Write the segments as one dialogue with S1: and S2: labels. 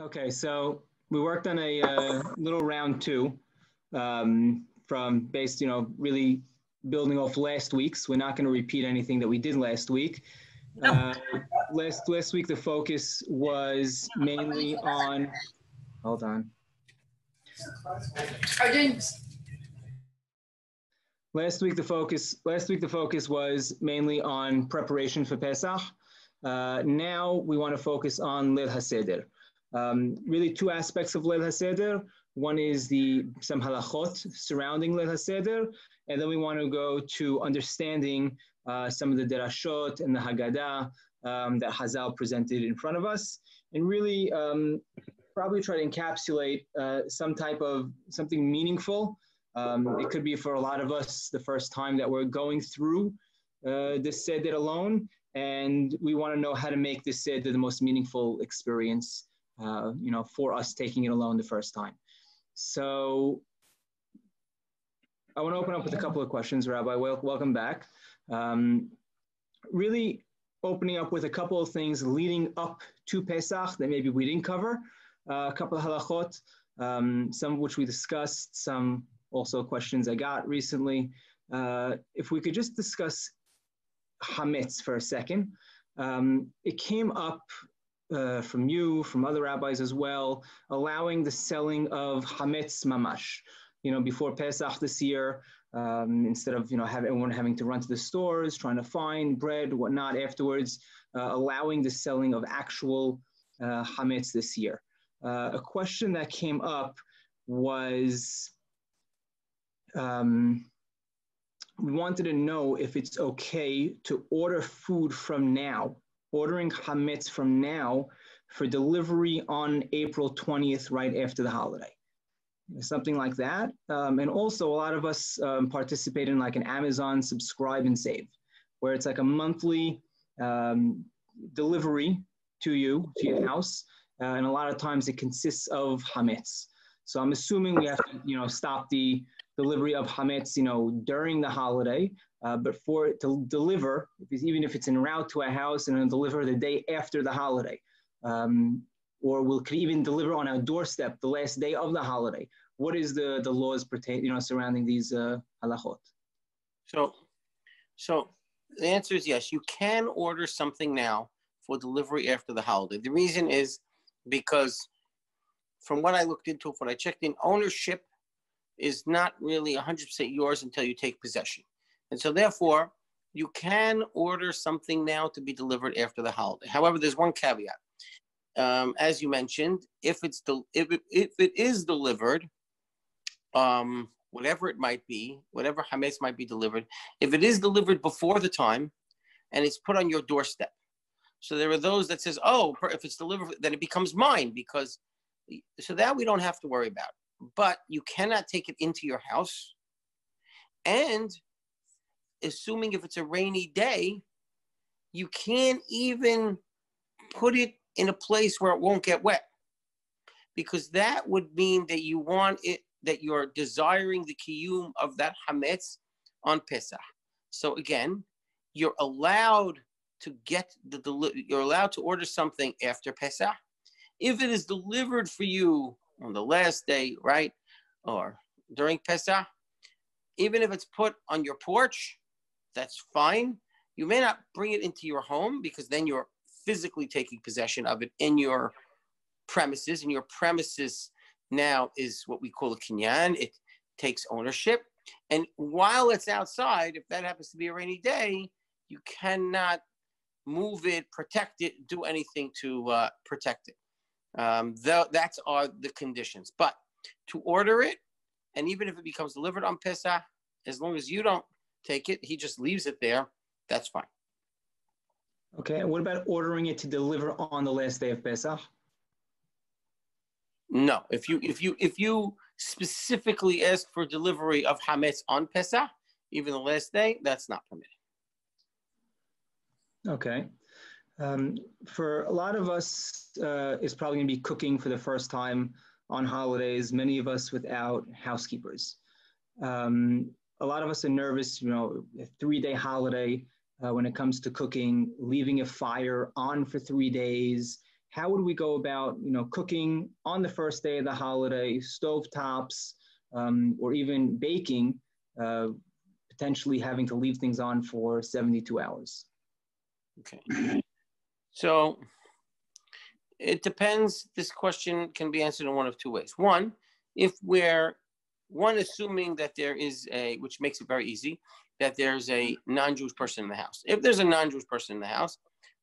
S1: Okay, so we worked on a uh, little round two um, from based, you know, really building off last week's. We're not going to repeat anything that we did last week. Uh, last last week the focus was mainly on. Hold on.
S2: Our James.
S1: Last week the focus last week the focus was mainly on preparation for Pesach. Uh, now we want to focus on Leil HaSeder. Um, really two aspects of Leil HaSeder. One is the some halachot surrounding Leil HaSeder, and then we want to go to understanding uh, some of the derashot and the Haggadah um, that Hazal presented in front of us, and really um, probably try to encapsulate uh, some type of something meaningful. Um, it could be for a lot of us the first time that we're going through uh, this Seder alone, and we want to know how to make this Seder the most meaningful experience, uh, you know, for us taking it alone the first time. So I want to open up with a couple of questions, Rabbi. Well, welcome back. Um, really opening up with a couple of things leading up to Pesach that maybe we didn't cover, uh, a couple of halachot, um, some of which we discussed, some also questions I got recently. Uh, if we could just discuss hametz for a second. Um, it came up uh, from you, from other rabbis as well, allowing the selling of hametz mamash. You know, before Pesach this year, um, instead of you know having everyone having to run to the stores trying to find bread whatnot afterwards uh, allowing the selling of actual uh, hametz this year uh, a question that came up was um, we wanted to know if it's okay to order food from now ordering hametz from now for delivery on april 20th right after the holiday something like that. Um, and also, a lot of us um, participate in like an Amazon subscribe and save, where it's like a monthly um, delivery to you, to your house. Uh, and a lot of times it consists of hametz. So I'm assuming we have to, you know, stop the delivery of hametz, you know, during the holiday. Uh, but for it to deliver, even if it's en route to a house and then deliver the day after the holiday, um, or will could even deliver on our doorstep the last day of the holiday. What is the, the laws pertain, you know, surrounding these uh, halachot?
S3: So, so the answer is yes. You can order something now for delivery after the holiday. The reason is because from what I looked into, what I checked in, ownership is not really 100% yours until you take possession. And so therefore, you can order something now to be delivered after the holiday. However, there's one caveat um, as you mentioned, if it's del- if, it, if it is delivered, um, whatever it might be, whatever hametz might be delivered, if it is delivered before the time, and it's put on your doorstep, so there are those that says, oh, if it's delivered, then it becomes mine because, so that we don't have to worry about. But you cannot take it into your house, and assuming if it's a rainy day, you can't even put it in a place where it won't get wet because that would mean that you want it that you're desiring the kiyum of that hametz on Pesach. So again, you're allowed to get the deli- you're allowed to order something after Pesach if it is delivered for you on the last day, right, or during Pesach. Even if it's put on your porch, that's fine. You may not bring it into your home because then you're physically taking possession of it in your premises. And your premises now is what we call a kinyan. It takes ownership. And while it's outside, if that happens to be a rainy day, you cannot move it, protect it, do anything to uh, protect it. Um, th- that's are the conditions. But to order it, and even if it becomes delivered on Pesach, as long as you don't take it, he just leaves it there. That's fine.
S1: Okay, and what about ordering it to deliver on the last day of Pesach?
S3: No, if you if you if you specifically ask for delivery of hametz on Pesach, even the last day, that's not permitted.
S1: Okay. Um, for a lot of us, uh, it's probably going to be cooking for the first time on holidays. Many of us without housekeepers. Um, a lot of us are nervous. You know, a three-day holiday uh, when it comes to cooking, leaving a fire on for three days, how would we go about, you know, cooking on the first day of the holiday, stove tops, um, or even baking, uh, potentially having to leave things on for 72 hours?
S3: Okay. So it depends. This question can be answered in one of two ways. One, if we're one assuming that there is a, which makes it very easy, that there's a non-Jewish person in the house. If there's a non-Jewish person in the house,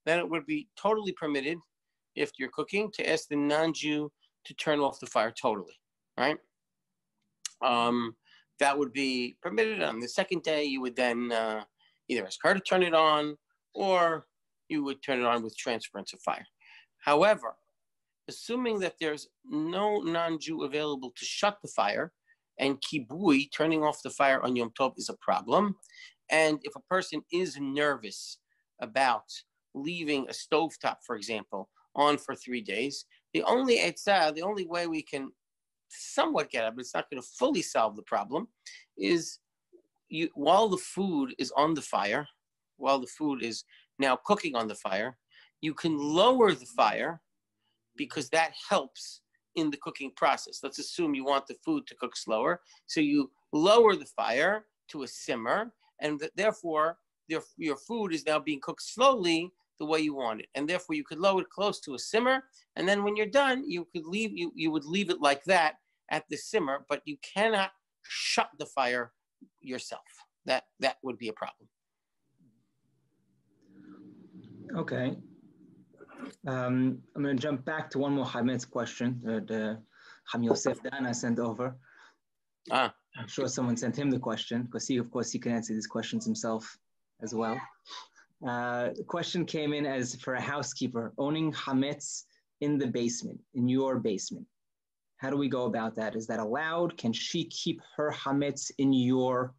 S3: then it would be totally permitted if you're cooking to ask the non-Jew to turn off the fire totally, right? Um, that would be permitted. On the second day, you would then uh, either ask her to turn it on, or you would turn it on with transference of fire. However, assuming that there's no non-Jew available to shut the fire, and kibui, turning off the fire on Yom Tov, is a problem. And if a person is nervous about leaving a stovetop, for example, on for three days, the only etzah, uh, the only way we can somewhat get it, but it's not going to fully solve the problem, is you while the food is on the fire, while the food is now cooking on the fire, you can lower the fire because that helps in the cooking process. Let's assume you want the food to cook slower. So you lower the fire to a simmer, and th- therefore your, your food is now being cooked slowly the way you want it. And therefore you could lower it close to a simmer. And then when you're done, you could leave you, you would leave it like that at the simmer, but you cannot shut the fire yourself. That that would be a problem.
S1: Okay. Um, I'm going to jump back to one more hametz question that uh, Ham Yosef Dana sent over.
S3: Ah.
S1: I'm sure someone sent him the question because he, of course, he can answer these questions himself as well. Uh, the question came in as for a housekeeper owning Hametz in the basement, in your basement. How do we go about that? Is that allowed? Can she keep her Hametz in your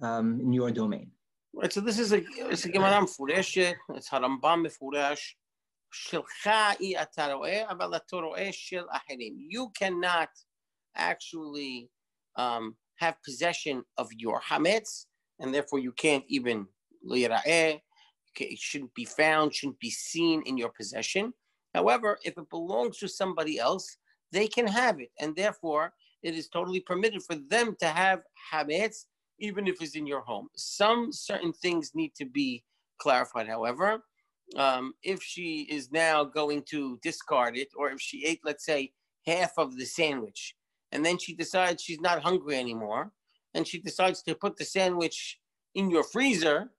S1: um, in your domain?
S3: Right, so this is a it's a Gemara מפורשת, it's הרמב"ם מפורש, שלך היא אתה רואה, אבל אתה רואה של אחרים. You cannot actually um, have possession of your hametz, and therefore you can't even lira'eh, it shouldn't be found, shouldn't be seen in your possession. However, if it belongs to somebody else, they can have it, and therefore it is totally permitted for them to have hametz even if it's in your home. Some certain things need to be clarified, however. Um, if she is now going to discard it, or if she ate, let's say, half of the sandwich, and then she decides she's not hungry anymore, and she decides to put the sandwich in your freezer,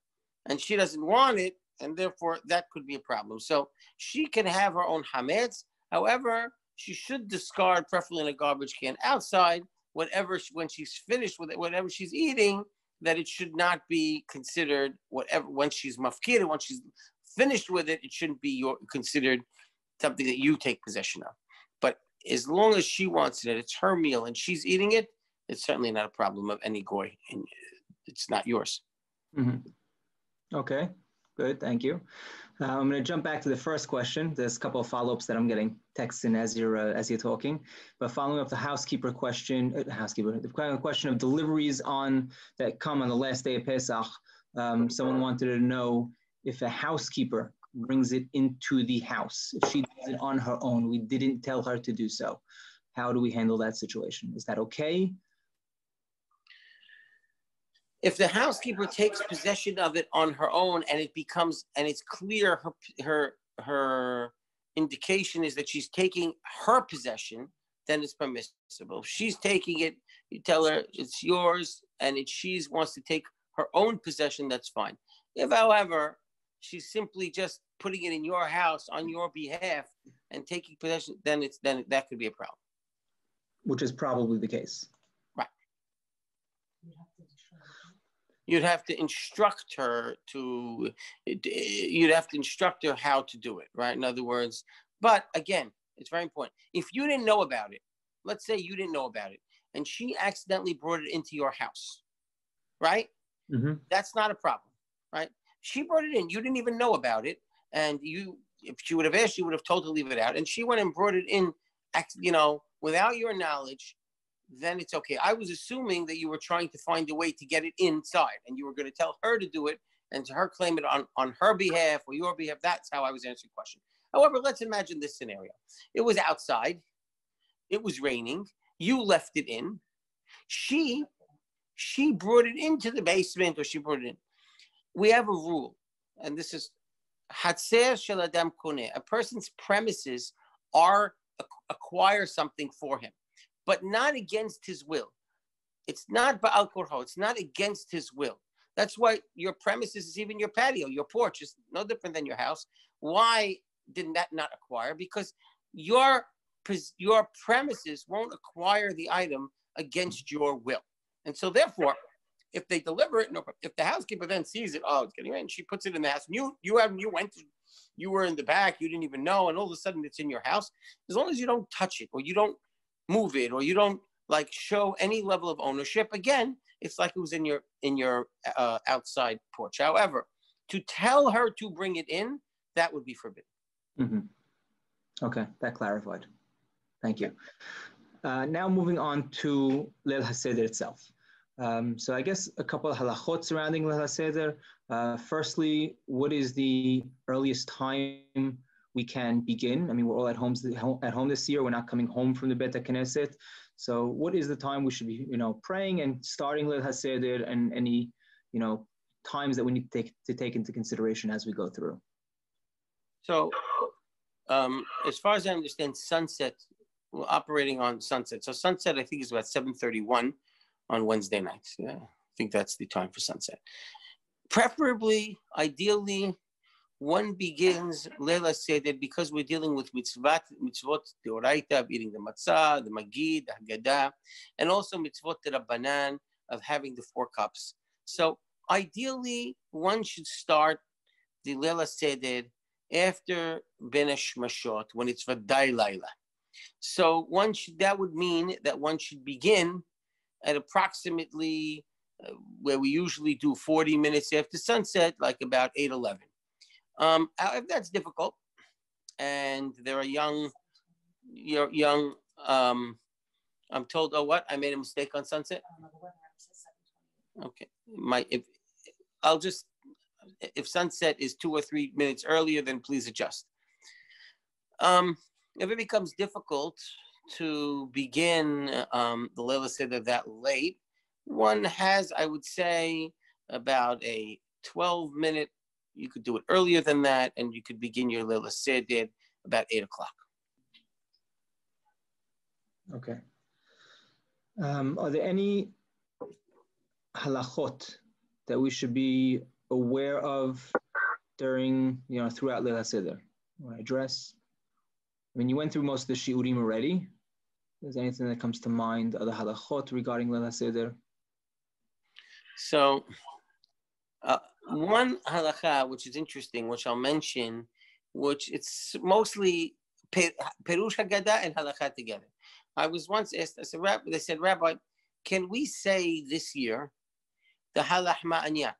S3: and she doesn't want it, and therefore that could be a problem. So she can have her own hametz. However, she should discard, preferably in a garbage can outside, whatever when she's finished with it, whatever she's eating, that it should not be considered whatever when she's mafkir, once she's finished with it, it shouldn't be your considered something that you take possession of. But as long as she wants it, it's her meal and she's eating it, it's certainly not a problem of any goy, and it's not yours.
S1: Mm-hmm. Okay, good, thank you. Uh, I'm going to jump back to the first question. There's a couple of follow-ups that I'm getting texts in as you're uh, as you're talking. But following up the housekeeper question, uh, housekeeper, the question of deliveries on that come on the last day of Pesach. Um, someone wanted to know if a housekeeper brings it into the house, if she does it on her own, we didn't tell her to do so. How do we handle that situation? Is that okay?
S3: If the housekeeper takes possession of it on her own and it becomes and it's clear her her her indication is that she's taking her possession then it's permissible. If she's taking it you tell her it's yours and if she wants to take her own possession that's fine. If however she's simply just putting it in your house on your behalf and taking possession then it's then that could be a problem.
S1: Which is probably the case
S3: you'd have to instruct her to you'd have to instruct her how to do it right? In other words but again it's very important. If you didn't know about it let's say you didn't know about it and she accidentally brought it into your house right?
S1: Mm-hmm.
S3: that's not a problem right? She brought it in you didn't even know about it and you if she would have asked you would have told to leave it out and she went and brought it in you know without your knowledge then it's okay. I was assuming that you were trying to find a way to get it inside and you were going to tell her to do it and to her claim it on, on her behalf or your behalf. That's how I was answering the question. However, let's imagine this scenario. It was outside, it was raining, you left it in. She she brought it into the basement or she brought it in. We have a rule, and this is Hatzer Shaladam Kone. A person's premises are acquire something for him, but not against his will. It's not Baal Korho, it's not against his will. That's why your premises is even your patio, your porch is no different than your house. Why didn't that not acquire? Because your your premises won't acquire the item against your will. And so therefore, if they deliver it, no, if the housekeeper then sees it, oh, it's getting in, and she puts it in the house. And you you have you went to, you were in the back, you didn't even know, and all of a sudden it's in your house. As long as you don't touch it or you don't move it or you don't like show any level of ownership, again, it's like it was in your in your uh, outside porch. However, to tell her to bring it in, that would be forbidden.
S1: Mm-hmm. Okay, that clarified. Thank you. Uh, now moving on to Leil HaSeder itself. Um, so I guess a couple of halachot surrounding Leil HaSeder. Uh, firstly, what is the earliest time we can begin? I mean, we're all at home, at home this year. We're not coming home from the Bet Knesset. So what is the time we should be, you know, praying and starting Leil HaSeder and any, you know, times that we need to take, to take into consideration as we go through?
S3: So um, as far as I understand, sunset, we're operating on sunset. So sunset, I think, is about 7.31 on Wednesday nights. Yeah, I think that's the time for sunset. Preferably, ideally, one begins Leila Seder because we're dealing with mitzvot, mitzvot deoraita of eating the matzah, the magid, the haggadah, and also mitzvot rabbanan of having the four cups. So ideally, one should start the Leila Seder after Ben Mashot when it's Vaday Laila. So one should, that would mean that one should begin at approximately uh, where we usually do 40 minutes after sunset, like about 8 11. Um, that's difficult. And there are young, young, um, I'm told, oh, what? I made a mistake on sunset? Okay. My, if, I'll just, if sunset is two or three minutes earlier, then please adjust. Um, if it becomes difficult to begin um, the Leila Seder that late, one has, I would say, about a 12 minute, you could do it earlier than that, and you could begin your Leila Seder about 8 o'clock.
S1: Okay. Um, are there any halachot that we should be aware of during, you know, throughout Leila Seder? When I dress, I mean, you went through most of the shiurim already. Is there anything that comes to mind, other halachot regarding Leil HaSeder?
S3: So, uh, one halacha, which is interesting, which I'll mention, which it's mostly Perush Haggadah and halacha together. I was once asked, I said, Rabbi, they said, Rabbi, can we say this year the halach ma'anya?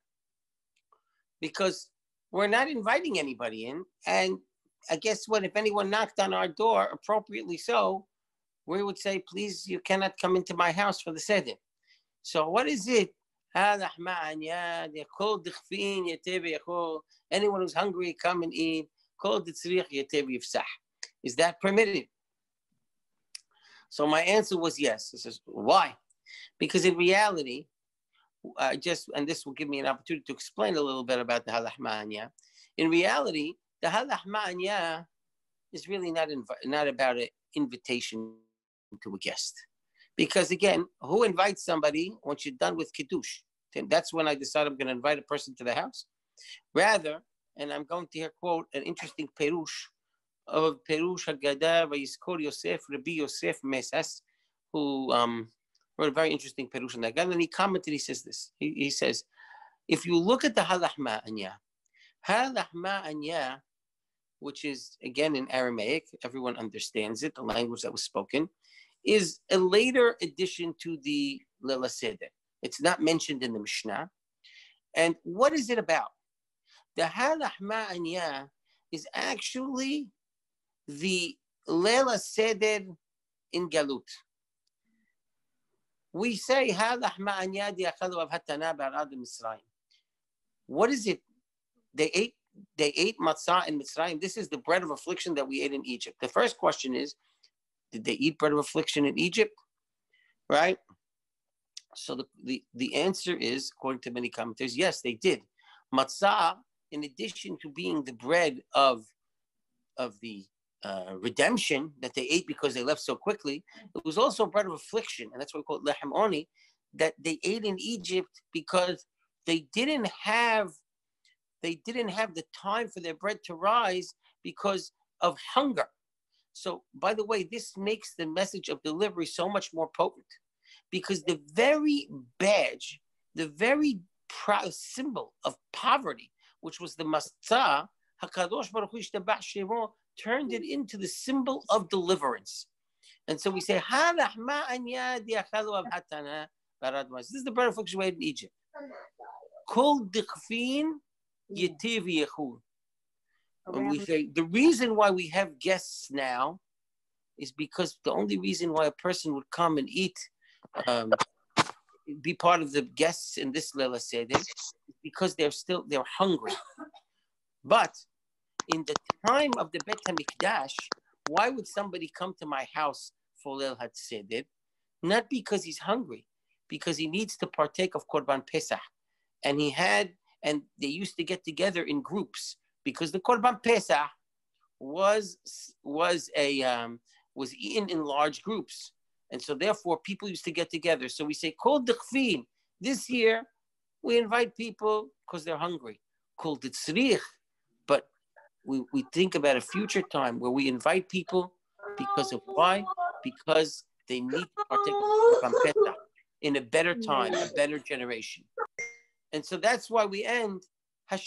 S3: Because we're not inviting anybody in, and I guess what if anyone knocked on our door, appropriately so, we would say, please, you cannot come into my house for the seder. So what is it? Anyone who's hungry, come and eat. Is that permitted? So my answer was yes. He says, why? Because in reality, I just, and this will give me an opportunity to explain a little bit about the halahmanya. In reality, the halahmanya is really not inv- not about an invitation to a guest, because again, who invites somebody once you're done with kiddush? That's when I decide I'm going to invite a person to the house. Rather, and I'm going to here quote an interesting perush of Perush Haggadah Vayiskor Yosef Rabbi Yosef Mesas, who um, wrote a very interesting perush on that. And he commented. He says this. He, he says, if you look at the halachma anya, halachma anya which is again in Aramaic, everyone understands it, the language that was spoken, is a later addition to the Lela Seder. It's not mentioned in the Mishnah. And what is it about? The Halahma Anya is actually the Lela Seder in Galut. We say Halahma Anya What is it? They ate they ate matzah in Mitzrayim. This is the bread of affliction that we ate in Egypt. The first question is, did they eat bread of affliction in Egypt? Right? So the, the, the answer is, according to many commentators, yes, they did. Matzah, in addition to being the bread of, of the uh, redemption that they ate because they left so quickly, it was also bread of affliction, and that's why we call it lechem oni, that they ate in Egypt because they didn't have they didn't have the time for their bread to rise because of hunger. So, by the way, this makes the message of delivery so much more potent because the very badge, the very proud symbol of poverty, which was the matzah, Hakadosh Baruch Hu turned it into the symbol of deliverance. And so we say, this is the bread of affliction in Egypt. Kol dikfin yitiv yechud. And we say the reason why we have guests now is because the only reason why a person would come and eat, um, be part of the guests in this Lela Seder, is because they're still they're hungry. But in the time of the Bet Hamikdash, why would somebody come to my house for Lel Seder? Not because he's hungry, because he needs to partake of Korban Pesach. And he had, and they used to get together in groups because the Korban Pesach was was a um, was eaten in large groups, and so therefore people used to get together. So we say Kol Dechvin. This year, we invite people because they're hungry. Kol Ditzrich, but we, we think about a future time where we invite people because of why? Because they need to partake in a better time, a better generation. And so that's why we end Eh,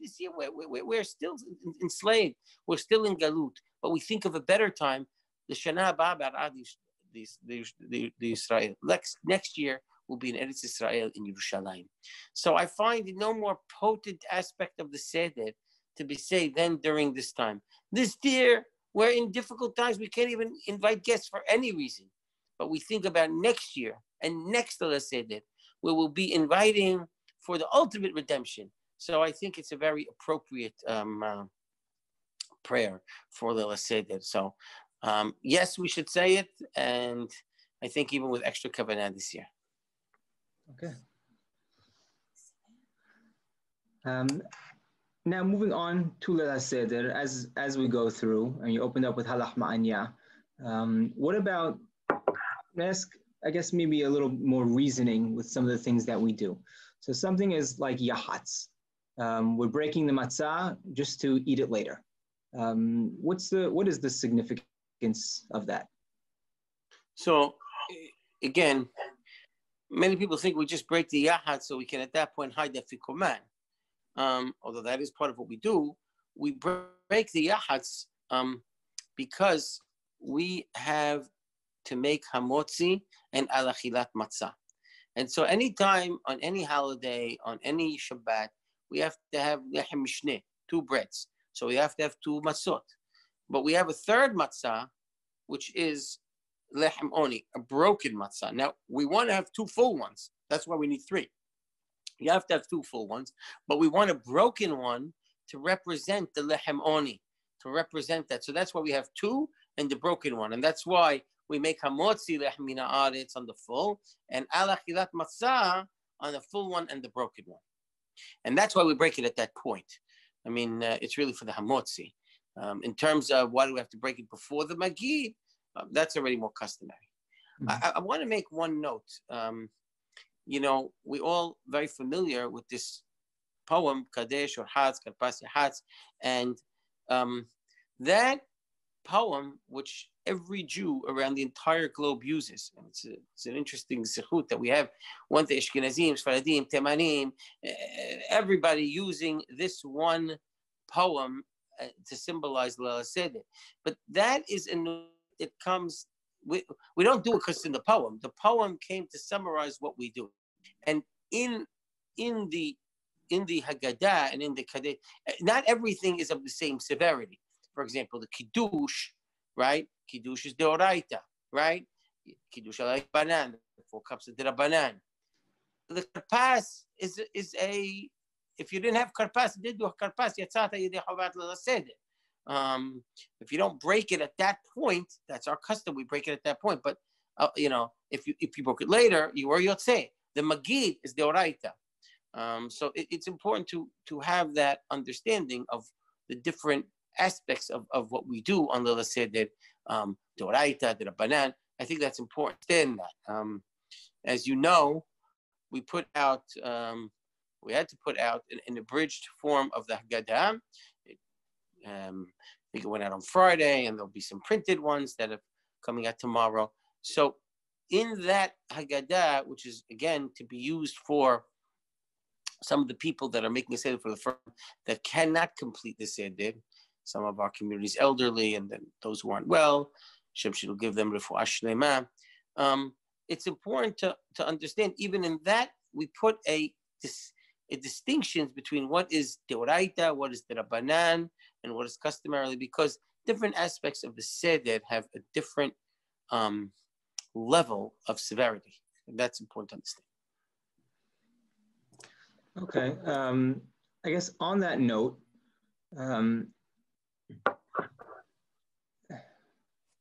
S3: this year we're, we're, still enslaved. We're still in Galut. But we think of a better time. The Shana Baba, the, the, the, the Israel. Next, next year will be in Eretz Israel in Yerushalayim. So I find no more potent aspect of the Seder to be said than during this time. This year, we're in difficult times. We can't even invite guests for any reason but we think about next year and next to Seder, where we'll be inviting for the ultimate redemption. So I think it's a very appropriate um, uh, prayer for the Seder. So um, yes, we should say it, and I think even with extra kavanah this year.
S1: Okay. Um, now moving on to Leil Seder, as as we go through, and you opened up with Halach Ma'anya. Um, what about ask, I guess, maybe a little more reasoning with some of the things that we do. So something is like yahatz. Um, we're breaking the matzah just to eat it later. Um, what's the what is the significance of that?
S3: So again, many people think we just break the yahatz so we can at that point hide the afikoman. Um, although that is part of what we do, we break the yahatz um, because we have to make hamotzi and alachilat matzah. And so anytime on any holiday, on any Shabbat, we have to have lechem mishneh, two breads. So we have to have two matzot. But we have a third matzah, which is lechem oni, a broken matzah. Now, we want to have two full ones. That's why we need three. You have to have two full ones, but we want a broken one to represent the lechem oni, to represent that. So that's why we have two and the broken one. And that's why we make hamotzi lehmina aretz on the full and alachilat matzah on the full one and the broken one. And that's why we break it at that point. I mean, uh, it's really for the hamotzi. Um, in terms of why do we have to break it before the magid, uh, that's already more customary. Mm-hmm. I, I want to make one note. Um, you know, we all very familiar with this poem, Kadesh or Hatz, Karpas Yahatz, and um, that poem, which every Jew around the entire globe uses. And it's, a, it's an interesting zechut that we have one the Ashkenazim, Sfaradim, Temanim, eh, everybody using this one poem uh, to symbolize Leil Seder. But that is, in, it comes, we, we don't do it because in the poem. The poem came to summarize what we do. And in, in the in the Haggadah and in the Kadeh, eh, not everything is of the same severity. For example, the Kiddush, right? Kiddush is deoraita, right? Kiddush like banan, four cups of the banan. The karpas is is a if you didn't have karpas, did do karpas, yatzata yedei chavat. Um, if you don't break it at that point, that's our custom. We break it at that point. But uh, you know, if you if you broke it later, you were yotzei. The magid is the oraita. Um, so it, it's important to to have that understanding of the different aspects of, of what we do on the Seder, um, the oraita, the rabbanan. I think that's important. Then um, as you know, we put out um, we had to put out an, an abridged form of the Haggadah. Um, I think it went out on Friday, and there'll be some printed ones that are coming out tomorrow. So, in that Haggadah, which is again to be used for some of the people that are making a seder for the firm that cannot complete the seder, some of our communities elderly, and then those who aren't well, Shem will give them refuah shlema. Um, it's important to, to understand, even in that, we put a, this, a distinctions between what is deoraita, what is the rabbanan, and what is customarily, because different aspects of the seder have a different um, level of severity. And that's important to
S1: understand. Okay. Um, I guess on that note, um,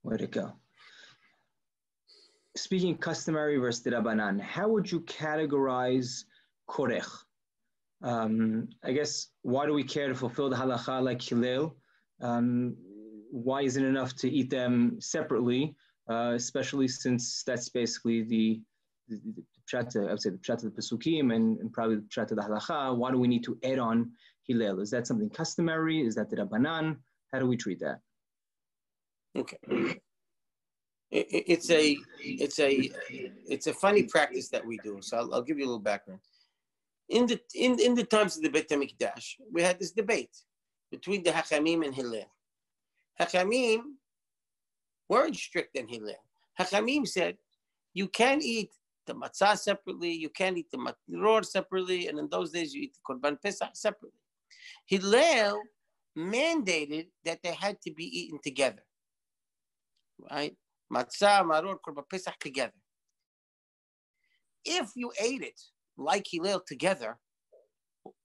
S1: where'd it go? Speaking customary versus rabbanan, how would you categorize korech? Um, I guess why do we care to fulfill the halacha like Hillel? Um, why isn't it enough to eat them separately, uh, especially since that's basically the, the, the pshat, I would say the pshat of the pesukim and, and probably the pshat of the halacha. Why do we need to add on Hillel? Is that something customary? Is that the rabbanan? How do we treat that?
S3: Okay. It, it's a it's a it's a funny practice that we do. So I'll, I'll give you a little background in the in, in the times of the Beit Hamikdash, we had this debate between the Hachamim and Hillel. Hachamim weren't strict than Hillel. Hachamim said you can eat the matzah separately, you can eat the maror separately, and in those days you eat the korban pesach separately. Hillel mandated that they had to be eaten together, right? Matzah, maror, korban pesach together. If you ate it like Hillel together,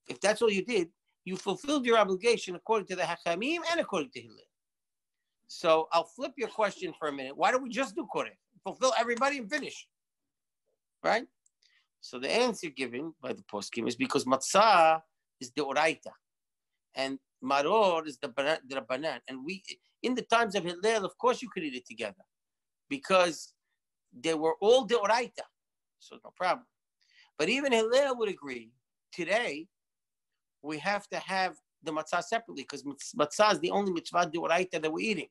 S3: if that's all you did, you fulfilled your obligation according to the Hachamim and according to Hillel. So I'll flip your question for a minute. Why don't we just do korech? Fulfill everybody and finish. Right? So the answer given by the poskim is because matzah is the oraita, and maror is the, the. And we, in the times of Hillel, of course you could eat it together, because they were all the oraita, so no problem. But even Hillel would agree today we have to have the matzah separately because matzah is the only mitzvah d'oraita that we're eating.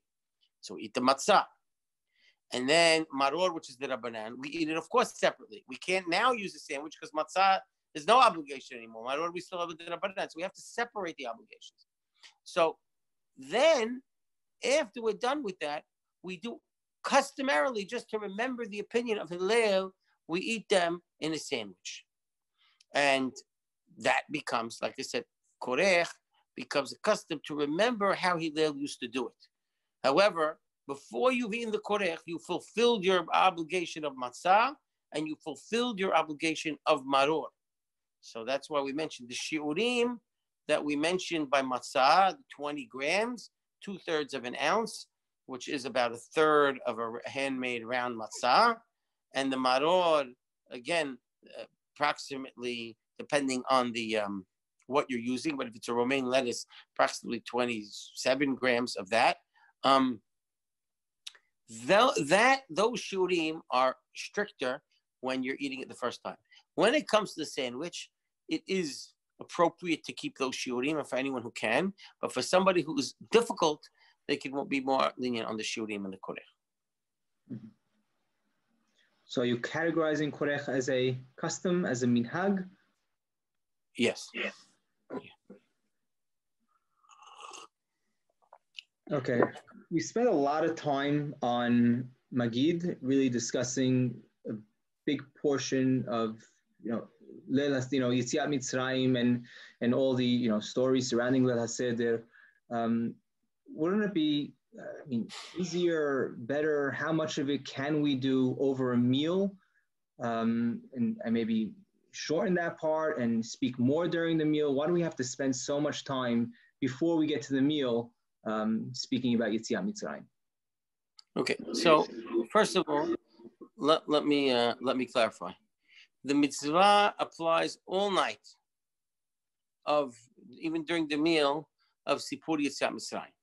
S3: So we eat the matzah. And then maror, which is the rabbanan, we eat it, of course, separately. We can't now use the sandwich because matzah, there's no obligation anymore. Maror, we still have the rabbanan. So we have to separate the obligations. So then, after we're done with that, we do customarily, just to remember the opinion of Hillel, we eat them in a sandwich. And that becomes, like I said, korech becomes accustomed to remember how Hillel used to do it. However, before you've eaten the korech, you fulfilled your obligation of matzah and you fulfilled your obligation of maror. So that's why we mentioned the shiurim that we mentioned by matzah, 20 grams, two thirds of an ounce, which is about a third of a handmade round matzah and the maror, again, uh, approximately, depending on the um, what you're using, but if it's a romaine lettuce, approximately 27 grams of that. Um, that those shurim are stricter when you're eating it the first time. When it comes to the sandwich, it is appropriate to keep those shurim for anyone who can, but for somebody who is difficult, they can be more lenient on the shurim and the korech. Mm-hmm.
S1: So are you categorizing korech as a custom, as a minhag?
S3: Yes. Yes.
S1: Okay. We spent a lot of time on Magid, really discussing a big portion of, you know, you know, Yitziat Mitzrayim and, and all the, you know, stories surrounding Leil HaSeder. Um, wouldn't it be I mean, easier, better? How much of it can we do over a meal? Um, and, and maybe shorten that part and speak more during the meal? Why do we have to spend so much time before we get to the meal um, speaking about Yetziat Mitzrayim?
S3: Okay, so first of all, let, let me uh, let me clarify. The mitzvah applies all night of even during the meal of Sipur Yetziat Mitzrayim.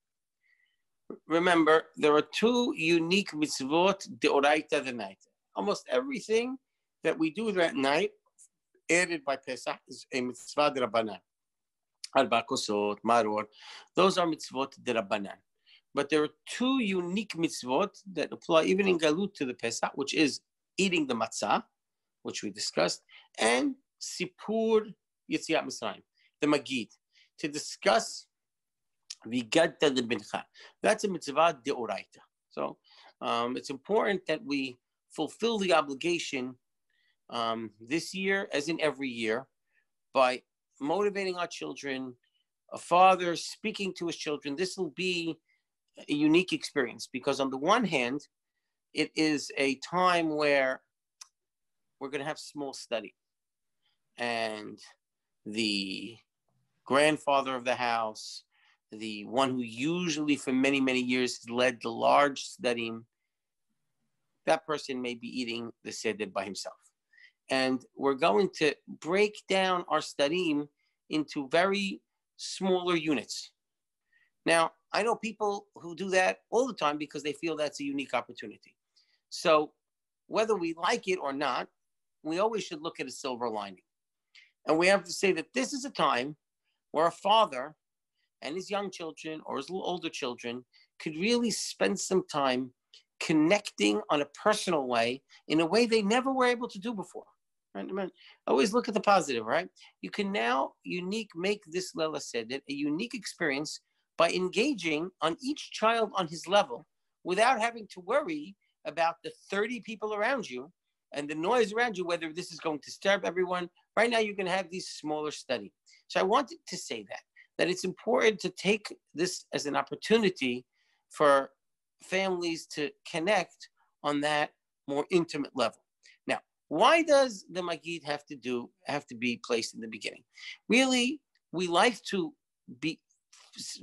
S3: Remember, there are two unique mitzvot deoraita the night. Almost everything that we do that night, added by Pesach, is a mitzvah de Rabbanan. Arba kosot, maror, those are mitzvot de Rabbanan. But there are two unique mitzvot that apply even in Galut to the Pesach, which is eating the matzah, which we discussed, and Sipur Yetziat Mitzrayim, the Magid, to discuss Vigadta the Bincha. That's a mitzvah deoraita. So um, it's important that we fulfill the obligation um, this year, as in every year, by motivating our children, a father speaking to his children. This will be a unique experience because, on the one hand, it is a time where we're going to have small study. And the grandfather of the house, the one who usually for many, many years has led the large study, that person may be eating the seder by himself. And we're going to break down our studying into very smaller units. Now, I know people who do that all the time because they feel that's a unique opportunity. So, whether we like it or not, we always should look at a silver lining. And we have to say that this is a time where a father and his young children or his little older children could really spend some time connecting on a personal way in a way they never were able to do before. Right? I mean, always look at the positive, right? You can now unique make this Lela said it a unique experience by engaging on each child on his level without having to worry about the 30 people around you and the noise around you, whether this is going to disturb everyone. Right now, you can have these smaller study. So I wanted to say that, that it's important to take this as an opportunity for families to connect on that more intimate level. Now, why does the Magid have to do have to be placed in the beginning? Really, we like to be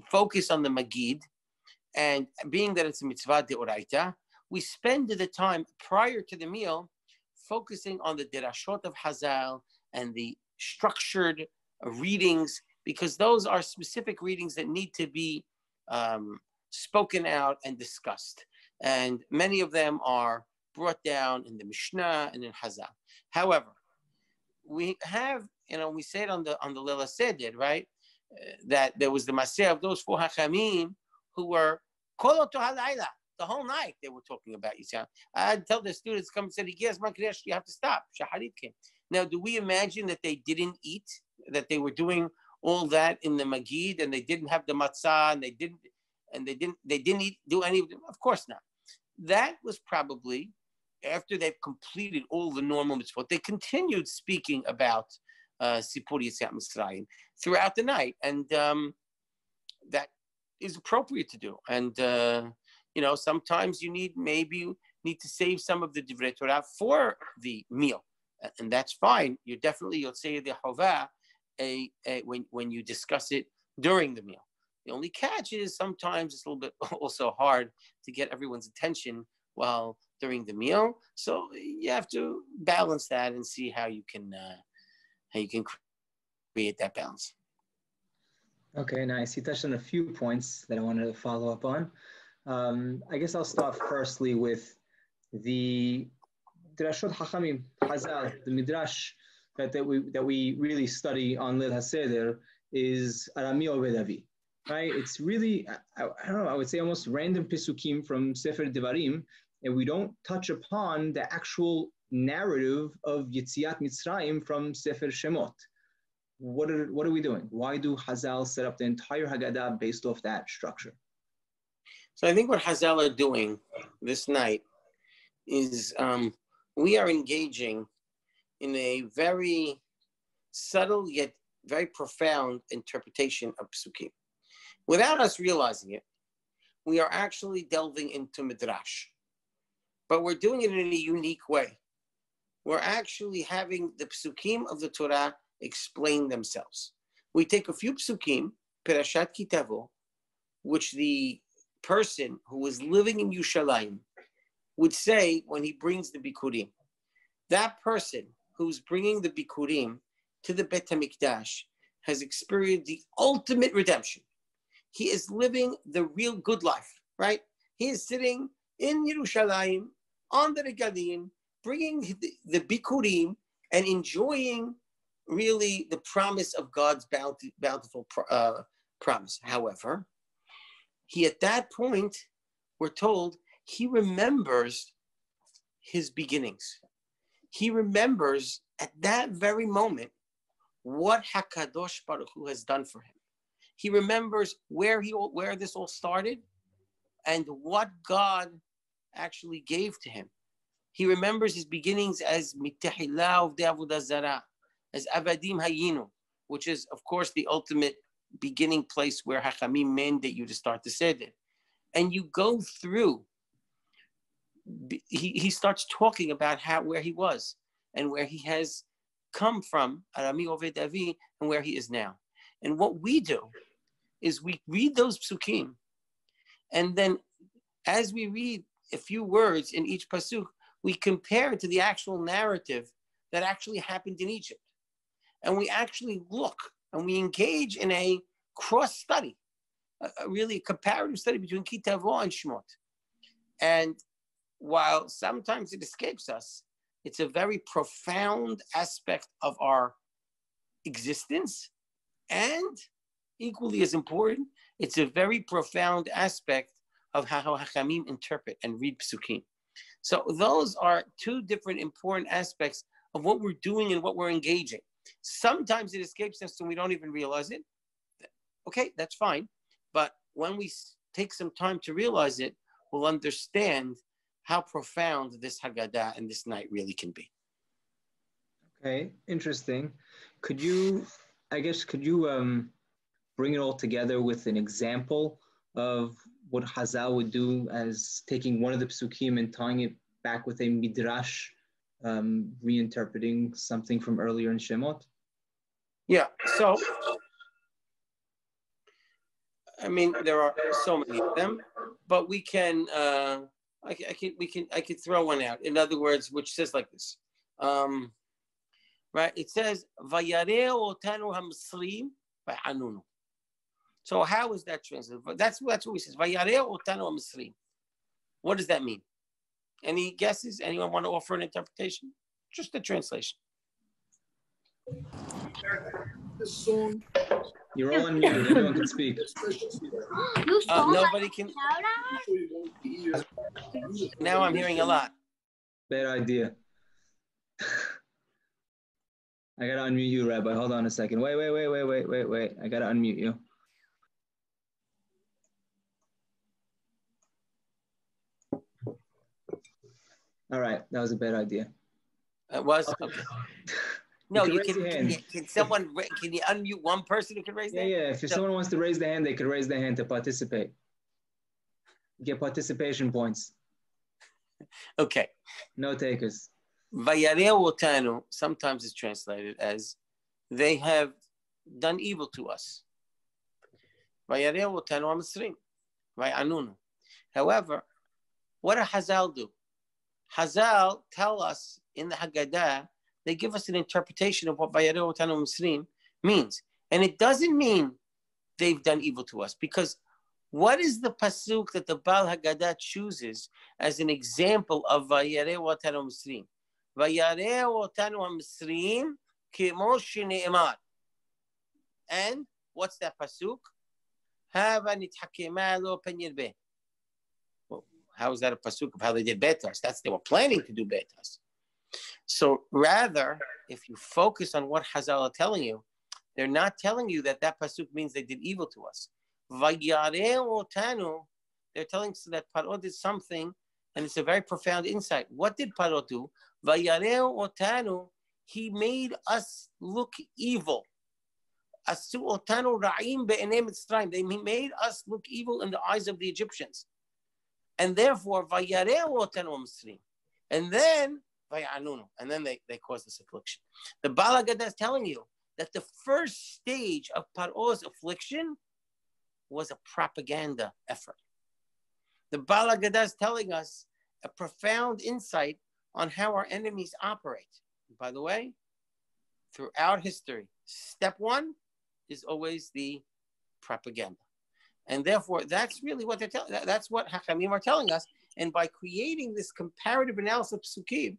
S3: focus on the Magid, and being that it's a mitzvah de oraita, we spend the time prior to the meal focusing on the derashot of Hazal and the structured readings, because those are specific readings that need to be um, spoken out and discussed. And many of them are brought down in the Mishnah and in Hazal. However, we have, you know, we said on the on the Lila Seder, right, uh, that there was the Maseh of those four Hachamim who were Kolo Halayla, the whole night they were talking about you. I'd tell the students come and say, yes, Makidesh, you have to stop. Shaharit came. Now, do we imagine that they didn't eat, that they were doing all that in the Magid and they didn't have the matzah and they didn't and they didn't they didn't eat, do any of them? Of course not. That was probably after they've completed all the normal mitzvot. They continued speaking about uh, Sipur Yetziat Mitzrayim throughout the night, and um, that is appropriate to do. And uh, you know, sometimes you need maybe you need to save some of the divrei Torah for the meal, and that's fine. You definitely you'll say the chovah a, a, when when you discuss it during the meal. The only catch is sometimes it's a little bit also hard to get everyone's attention while during the meal. So you have to balance that and see how you can uh, how you can create that balance.
S1: Okay, nice. You touched on a few points that I wanted to follow up on. Um, I guess I'll start firstly with the Drashot Hachamim, Hazal, the Midrash that, that, we, that we really study on Leil HaSeder is Arami Oved Avi, right? It's really, I, I, don't know, I would say almost random Pisukim from Sefer Devarim, and we don't touch upon the actual narrative of Yitziat Mitzrayim from Sefer Shemot. What are, what are we doing? Why do Hazal set up the entire Haggadah based off that structure?
S3: So I think what Hazal are doing this night is um, we are engaging in a very subtle yet very profound interpretation of Psukim. Without us realizing it, we are actually delving into Midrash. But we're doing it in a unique way. we're actually having the psukim of the Torah explain themselves. We take a few psukim, Perashat Kitavo, which the person who was living in Yerushalayim would say when he brings the Bikurim. That person who's bringing the Bikurim to the Bet HaMikdash has experienced the ultimate redemption. He is living the real good life, right? He is sitting in Yerushalayim on the Regalim, bringing the, the Bikurim and enjoying really the promise of God's bounty, bountiful uh, promise. However, he at that point, we're told, he remembers his beginnings. He remembers at that very moment what Hakadosh Baruch Hu has done for him. He remembers where he where this all started, and what God actually gave to him. He remembers his beginnings as mitahillah of Zara, as avadim hayinu, which is of course the ultimate beginning place where Hachamim mandate you to start the seder. And you go through, he, he starts talking about how where he was and where he has come from, Arami Oved Avi, and where he is now. And what we do is we read those psukim, and then as we read a few words in each pasuk, we compare it to the actual narrative that actually happened in Egypt. And we actually look and we engage in a cross study, a, a really comparative study between Ki Tavo and Shemot. And while sometimes it escapes us, it's a very profound aspect of our existence. And equally as important, it's a very profound aspect of how Hachamim interpret and read Psukim. So those are two different important aspects of what we're doing and what we're engaging. Sometimes it escapes us and we don't even realize it. Okay, that's fine. But when we take some time to realize it, we'll understand how profound this Haggadah and this night really can be.
S1: Okay, interesting. Could you, I guess, could you um, bring it all together with an example of what Hazal would do as taking one of the psukim and tying it back with a midrash, um, reinterpreting something from earlier in Shemot?
S3: Yeah, so I mean, there are so many of them, but we can, uh, I, I can, we can, I could throw one out. In other words, which says like this, um, right? It says. So how is that translated? That's that's what he says. Vayareu otanu. What does that mean? Any guesses? Anyone want to offer an interpretation? Just the translation.
S1: You're all unmuted. Anyone can speak.
S3: Uh, nobody can. Now I'm hearing a lot.
S1: Bad idea. I gotta unmute you, Rabbi. Hold on a second. Wait, wait, wait, wait, wait, wait, wait. I gotta unmute you. All right, that was a bad idea.
S3: It was okay. No, you, can. Can, you, can, someone can you unmute one person who can raise
S1: yeah,
S3: their
S1: hand? Yeah, If so, someone wants to raise their hand, they can raise their hand to participate. Get participation points.
S3: Okay.
S1: No takers.
S3: Vayareu sometimes is translated as they have done evil to us. Vayareu otanu Vayanunu. However, what do Hazal do? Hazal tell us in the Haggadah they give us an interpretation of what Vayareu Otanu Mitzrim means. And it doesn't mean they've done evil to us because what is the pasuk that the Baal Haggadah chooses as an example of Vayareu Otanu Mitzrim? Vayareu Otanu Mitzrim kimo shene'emar. And what's that pasuk? Hava nithakema lo penyirbe. How is that a pasuk of how they did betas? That's they were planning to do betas. So rather, if you focus on what Hazal are telling you, they're not telling you that that pasuk means they did evil to us. They're telling us that Paro did something, and it's a very profound insight. What did Paro do? Otanu, he made us look evil. They made us look evil in the eyes of the Egyptians. And therefore, and then and then they, they cause this affliction. The Baal Haggadah is telling you that the first stage of Paro's affliction was a propaganda effort. The Baal Haggadah is telling us a profound insight on how our enemies operate. by the way, throughout history, step one is always the propaganda. And therefore, that's really what they're telling. That's what Hachamim are telling us. And by creating this comparative analysis of psukim,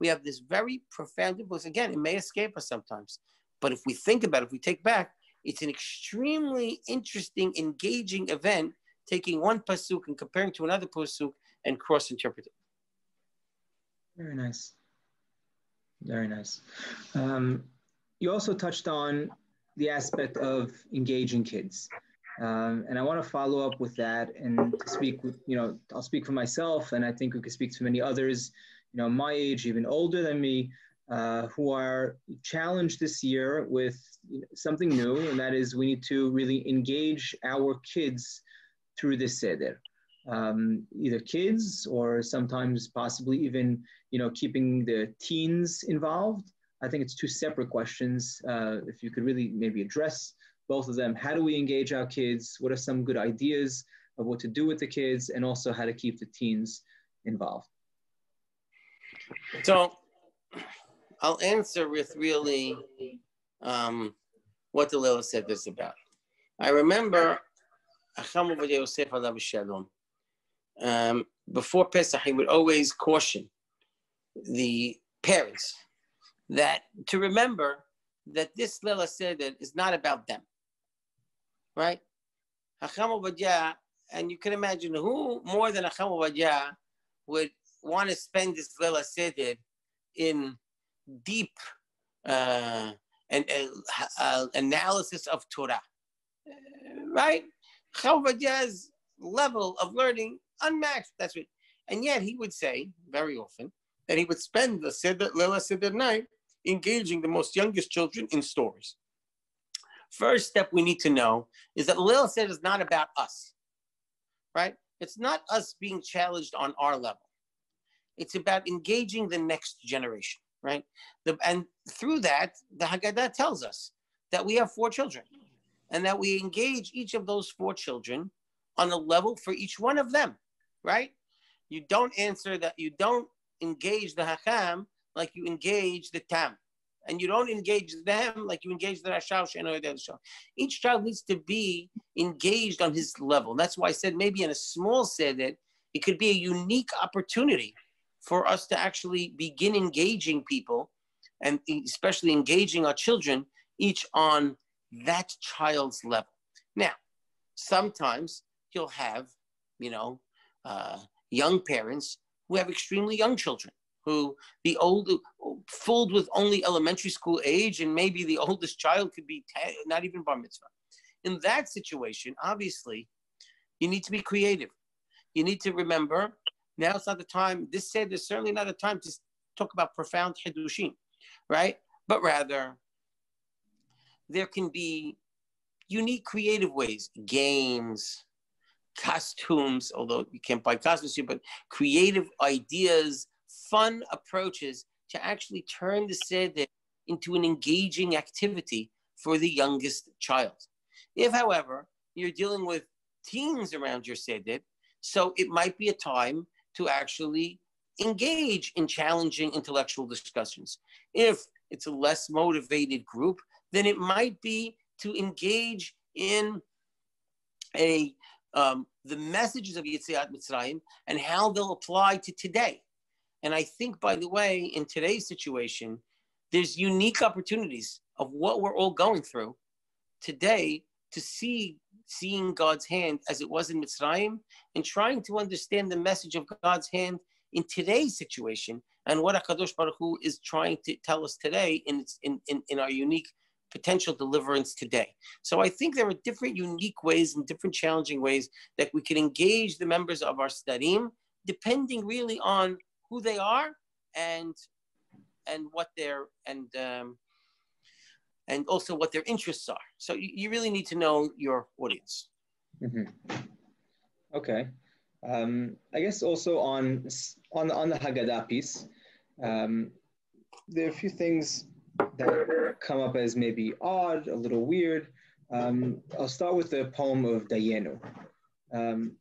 S3: we have this very profound influence. Again, it may escape us sometimes, but if we think about it, if we take back, it's an extremely interesting, engaging event, taking one pasuk and comparing to another pasuk and cross-interpreting.
S1: Very nice. Very nice. Um, you also touched on the aspect of engaging kids. Um, and I want to follow up with that and to speak with, you know, I'll speak for myself, and I think we could speak to many others, you know, my age, even older than me, uh, who are challenged this year with something new, and that is we need to really engage our kids through this seder. Um, either kids or sometimes possibly even, you know, keeping the teens involved. I think it's two separate questions. Uh, if you could really maybe address both of them, how do we engage our kids? What are some good ideas of what to do with the kids, and also how to keep the teens involved?
S3: So, I'll answer with really um, what the Lila said this about. I remember Acham Yosef Shalom. Um, before Pesach, he would always caution the parents that to remember that this Lila said that is not about them, right? Hacham Obadiah, and you can imagine who more than Hacham Obadiah would want to spend this Lila Seder in deep uh, and uh, analysis of Torah, right? Hacham Obadiah's level of learning unmatched. That's what, and yet he would say very often that he would spend the Seder, Lila Seder night engaging the most youngest children in stories. First step we need to know is that Lil said is not about us, right? It's not us being challenged on our level. It's about engaging the next generation, right? The, and through that, the Haggadah tells us that we have four children and that we engage each of those four children on a level for each one of them, right? You don't answer that, you don't engage the Hakam like you engage the tam. And you don't engage them like you engage the Rashal Shah. Each child needs to be engaged on his level. That's why I said maybe in a small that it could be a unique opportunity for us to actually begin engaging people and especially engaging our children each on that child's level. Now, sometimes you'll have, you know, uh, young parents who have extremely young children who the old fooled with only elementary school age and maybe the oldest child could be 10, not even bar mitzvah. In that situation obviously you need to be creative. You need to remember now it's not the time this said there's certainly not a time to talk about profound hidushim right? But rather there can be unique creative ways games costumes although you can't buy costumes here but creative ideas fun approaches to actually turn the seder into an engaging activity for the youngest child. If, however, you're dealing with teens around your seder, so it might be a time to actually engage in challenging intellectual discussions. If it's a less motivated group, then it might be to engage in a um, the messages of Yetziat Mitzrayim and how they'll apply to today. And I think, by the way, in today's situation, there's unique opportunities of what we're all going through today to see seeing God's hand as it was in Mitzrayim and trying to understand the message of God's hand in today's situation and what HaKadosh Baruch Hu is trying to tell us today in, in, in, in our unique potential deliverance today. So I think there are different unique ways and different challenging ways that we can engage the members of our sedarim, depending really on who they are and and what their and um, and also what their interests are. So you, you really need to know your audience.
S1: Mm-hmm. Okay, um, I guess also on on on the Haggadah piece, Um, there are a few things that come up as maybe odd, a little weird. Um, I'll start with the poem of Dayenu. Um,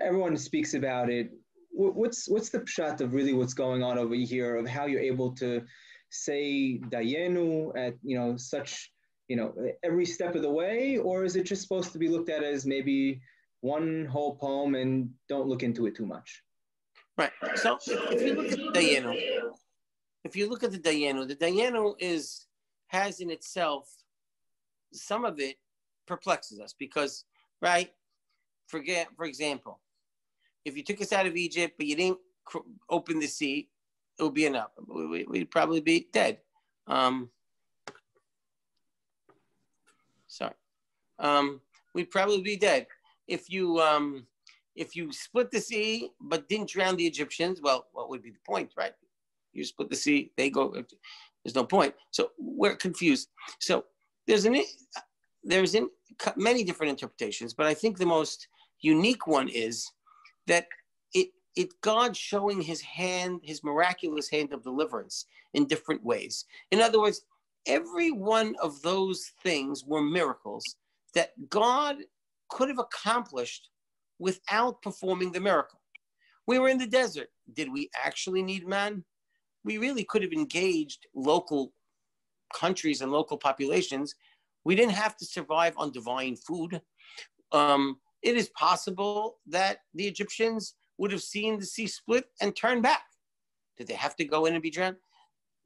S1: everyone speaks about it. What's what's the shot of really what's going on over here of how you're able to say Dayenu at you know such you know every step of the way, or is it just supposed to be looked at as maybe one whole poem and don't look into it too much?
S3: Right. So if you look at Dayenu, if you look at the Dayenu, the Dayenu is has in itself some of it perplexes us because, right? Forget, for example, if you took us out of Egypt but you didn't cr- open the sea, it would be enough. We, would probably be dead. Um, sorry, um, we'd probably be dead if you um, if you split the sea but didn't drown the Egyptians. Well, what would be the point, right? You split the sea, they go. There's no point. So we're confused. So there's an there's in many different interpretations, but I think the most unique one is that it it God showing His hand, His miraculous hand of deliverance in different ways. In other words, every one of those things were miracles that God could have accomplished without performing the miracle. We were in the desert. Did we actually need man? We really could have engaged local countries and local populations. We didn't have to survive on divine food. Um, it is possible that the Egyptians would have seen the sea split and turned back. Did they have to go in and be drowned?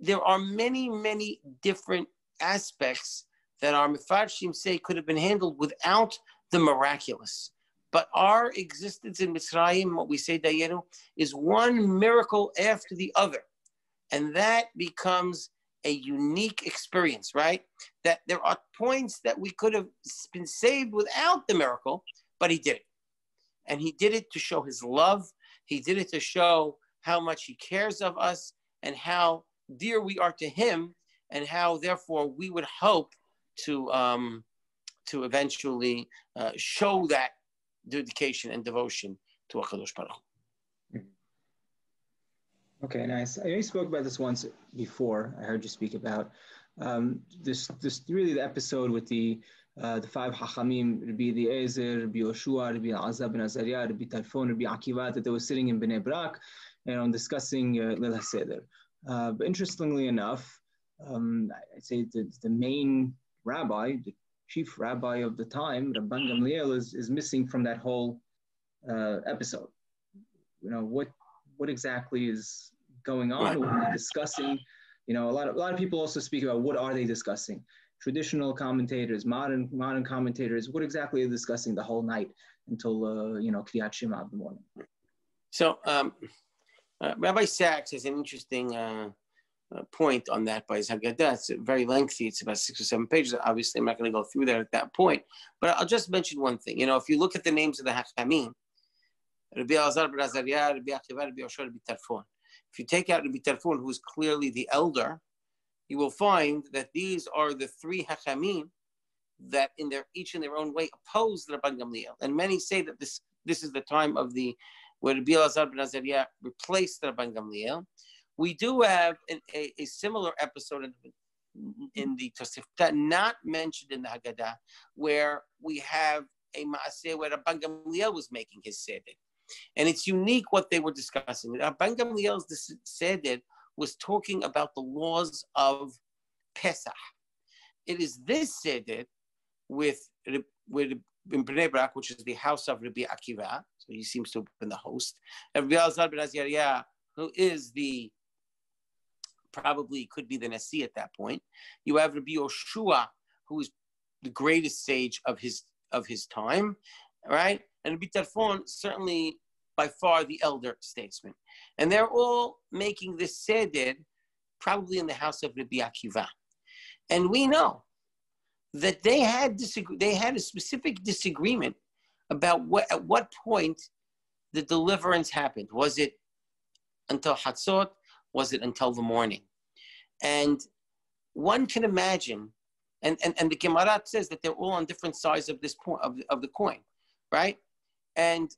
S3: There are many, many different aspects that our Mefarshim say could have been handled without the miraculous. But our existence in Mitzrayim, what we say, Dayenu, is one miracle after the other. And that becomes a unique experience, right? That there are points that we could have been saved without the miracle, but he did it. And he did it to show his love. He did it to show how much he cares of us and how dear we are to him, and how therefore we would hope to um, to eventually uh, show that dedication and devotion to Hakadosh Baruch.
S1: Okay, nice. I spoke about this once before. I heard you speak about um, this. This really the episode with the uh, the five Hachamim, Rabbi Eliezer, Rabbi Yehoshua, Rabbi Elazar ben Azariah, Rabbi Tarfon, Rabbi Akiva, that they were sitting in Bnei Brak and on discussing uh, Leil HaSeder. Uh, but interestingly enough, um, I'd say the, the main rabbi, the chief rabbi of the time, Rabban Gamliel, is, is missing from that whole uh, episode. You know, what what exactly is going on? What are they discussing? You know, a lot of a lot of people also speak about what are they discussing. Traditional commentators, modern modern commentators, what exactly are discussing the whole night until uh, you know Kriyat Shema of the morning?
S3: So um, uh, Rabbi Sacks has an interesting uh, uh, point on that by his Haggadah. It's very lengthy. It's about six or seven pages. Obviously, I'm not going to go through that at that point. But I'll just mention one thing. You know, if you look at the names of the Hachamim, Rabbi Elazar ben Azariah, Rabbi Akiva, Rabbi Yehoshua, Rabbi Tarfon. If you take out Rabbi Tarfon, who's clearly the elder, you will find that these are the three Hachamim that in their each in their own way oppose the Rabban Gamliel. And many say that this this is the time of the where Rabbi Elazar ben Azariah replaced the Rabban Gamliel. We do have an, a, a similar episode in, in the Tosefta, not mentioned in the Haggadah, where we have a Maaseh where Rabban Gamliel was making his Seder. And it's unique what they were discussing. Rabban Gamliel's Seder was talking about the laws of Pesach. It is this Seder with, with in Bnei Brak, which is the house of Rabbi Akiva, so he seems to have been the host, and Rabbi Elazar ben Azariah, who is the probably could be the Nasi at that point. You have Rabbi Yehoshua, who is the greatest sage of his of his time, right? And Rabbi Tarfon, certainly by far the elder statesman. And they're all making this seder probably in the house of Rabbi Akiva. And we know that they had disagree- they had a specific disagreement about what at what point the deliverance happened. Was it until Hatzot? Was it until the morning? And one can imagine, and, and, and the Gemara says that they're all on different sides of this point of, of the coin, right? And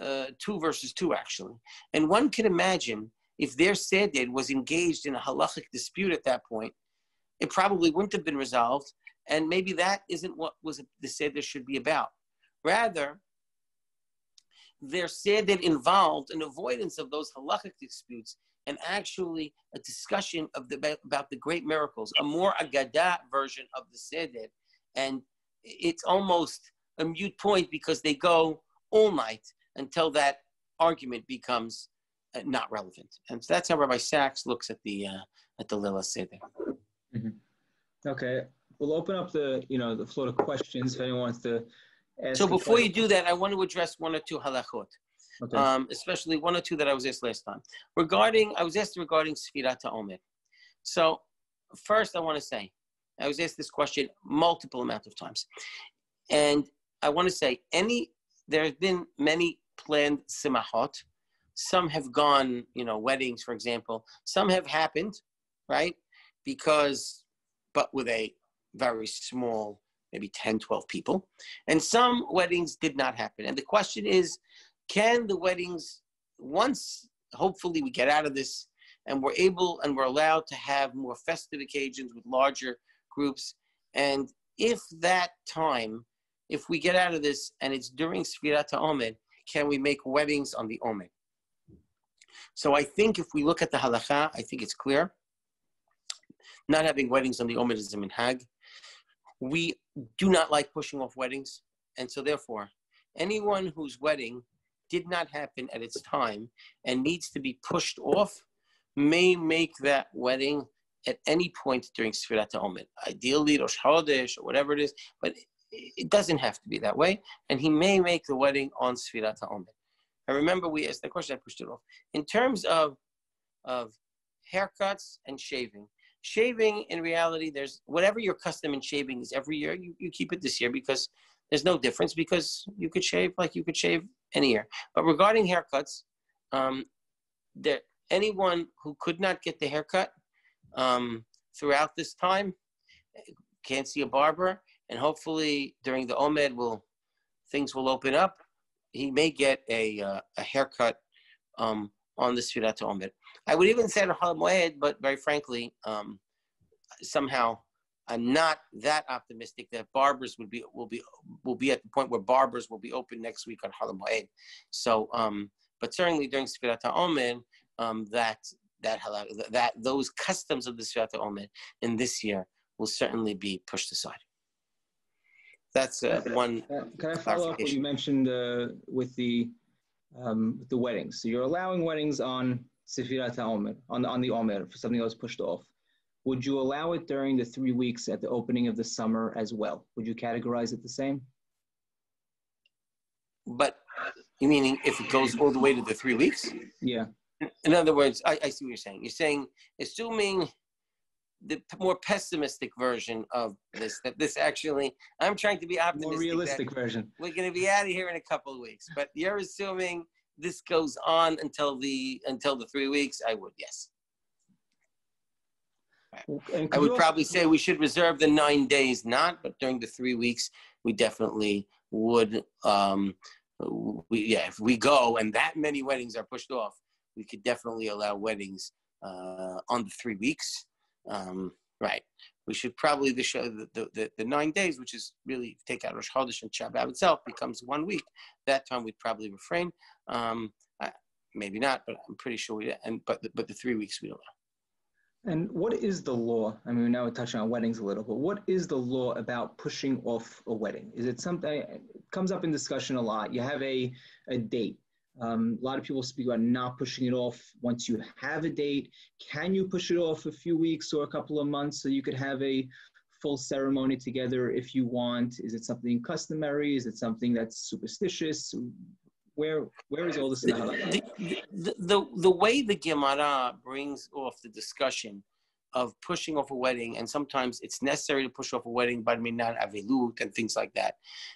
S3: uh, two verses two actually. And one can imagine if their seder was engaged in a halachic dispute at that point, it probably wouldn't have been resolved, and maybe that isn't what was the seder should be about. Rather, their seder involved an avoidance of those halachic disputes and actually a discussion of the about the great miracles, a more agadah version of the seder, and it's almost a mute point because they go all night until that argument becomes uh, not relevant. And so that's how Rabbi Sacks looks at the uh, at the Lila Seder.
S1: Mm-hmm. Okay, we'll open up the you know the floor to questions if anyone wants to.
S3: so before you do that, I want to address one or two halachot, okay. um, especially one or two that I was asked last time regarding. I was asked regarding Sfirat Omer. So first, I want to say I was asked this question multiple amount of times, and I want to say any there have been many planned simahot. Some have gone, you know, weddings, for example. Some have happened, right? Because, but with a very small, maybe 10, 12 people. And some weddings did not happen. And the question is, can the weddings, once hopefully we get out of this and we're able and we're allowed to have more festive occasions with larger groups, and if that time if we get out of this and it's during Sfirat HaOmer, can we make weddings on the Omer? So I think if we look at the halacha, I think it's clear. Not having weddings on the Omer is a minhag. We do not like pushing off weddings. And so therefore, anyone whose wedding did not happen at its time and needs to be pushed off may make that wedding at any point during Sfirat HaOmer. Ideally, Rosh Chodesh or whatever it is, but it doesn't have to be that way, and he may make the wedding on Sfirat HaOmer. I remember we asked the question, I pushed it off. In terms of, of haircuts and shaving, shaving in reality, there's whatever your custom in shaving is every year, you, you keep it this year because there's no difference because you could shave like you could shave any year. But regarding haircuts, um, there, anyone who could not get the haircut um, throughout this time can't see a barber and hopefully during the Omer will things will open up. He may get a uh, a haircut um, on the Sfirat Omer. I would even say on Moed, but very frankly, um, somehow I'm not that optimistic that barbers would be will be will be at the point where barbers will be open next week on Hal Moed. So, um, but certainly during Sfirat Omer, um, that that that those customs of the Sfirat Omer in this year will certainly be pushed aside. That's uh, one.
S1: Can I follow up what you mentioned uh, with the um, the weddings? So you're allowing weddings on Sefirat Omer, on the, on the Omer, for something that was pushed off. Would you allow it during the three weeks at the opening of the summer as well? Would you categorize it the same?
S3: But you meaning if it goes all the way to the three weeks?
S1: Yeah.
S3: In other words, I, I see what you're saying. You're saying assuming the more pessimistic version of this. That this actually, I'm trying to be optimistic.
S1: More realistic version.
S3: We're going to be out of here in a couple of weeks, but you're assuming this goes on until the until the three weeks. I would yes. I would probably say we should reserve the nine days, not, but during the three weeks, we definitely would. Um, we yeah, if we go and that many weddings are pushed off, we could definitely allow weddings uh, on the three weeks. Um, right. We should probably the, show, the, the, the, nine days, which is really take out Rosh Chodesh and Shabbat itself, becomes one week. That time we'd probably refrain. Um, I, maybe not, but I'm pretty sure we. And but the, but the three weeks we allow.
S1: And what is the law? I mean, now we're touching on weddings a little, but what is the law about pushing off a wedding? Is it something it comes up in discussion a lot? You have a, a date. Um, a lot of people speak about not pushing it off once you have a date. Can you push it off a few weeks or a couple of months so you could have a full ceremony together if you want? Is it something customary? Is it something that's superstitious? Where where is all this?
S3: The, the, the, the way the Gemara brings off the discussion of pushing off a wedding, and sometimes it's necessary to push off a wedding, but mean not avelut and things like that.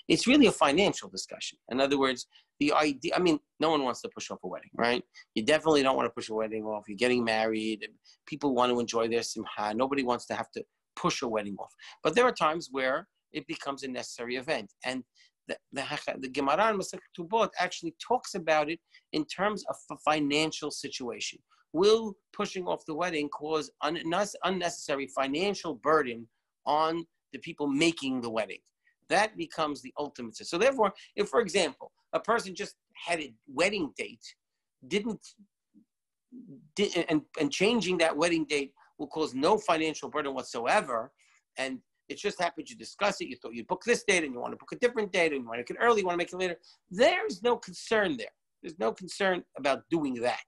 S3: It's really a financial discussion. In other words, the idea i mean no one wants to push off a wedding right you definitely don't want to push a wedding off you're getting married people want to enjoy their simha nobody wants to have to push a wedding off but there are times where it becomes a necessary event and the, the, the Gemara and Ketubot actually talks about it in terms of a financial situation. Will pushing off the wedding cause un- unnecessary financial burden on the people making the wedding? That becomes the ultimate. So therefore, if for example, a person just had a wedding date, didn't, did, and, and changing that wedding date will cause no financial burden whatsoever, and it just happened you discuss it, you thought you'd book this date and you want to book a different date and you want to make it early, you want to make it later. There's no concern there. There's no concern about doing that.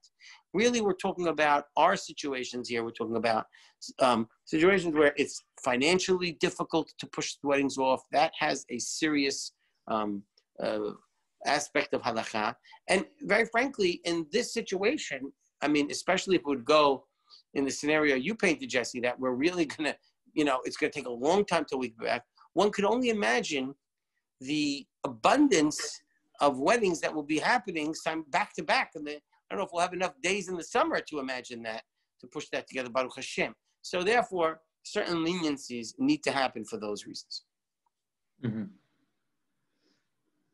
S3: Really, we're talking about our situations here. We're talking about um, situations where it's financially difficult to push the weddings off. That has a serious um, uh, aspect of halakha. And very frankly, in this situation, I mean, especially if it would go in the scenario you painted, Jesse, that we're really going to, you know, it's going to take a long time till we get back. One could only imagine the abundance of weddings that will be happening some back to back. And I don't know if we'll have enough days in the summer to imagine that, to push that together, Baruch Hashem. So therefore, certain leniencies need to happen for those reasons.
S1: Mm-hmm.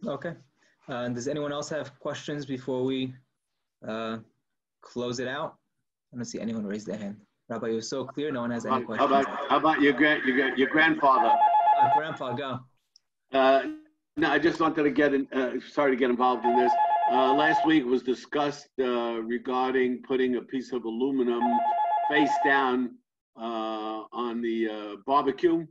S1: Okay. Uh, does anyone else have questions before we uh, close it out? I don't see anyone raise their hand. Rabbi, you're so clear. No one has any questions.
S2: How about, how about your, grand, your, your grandfather?
S1: Uh, grandpa, go.
S2: Uh, no, I just wanted to get in, uh, sorry to get involved in this. Uh, last week was discussed uh, regarding putting a piece of aluminum face down uh, on the uh, barbecue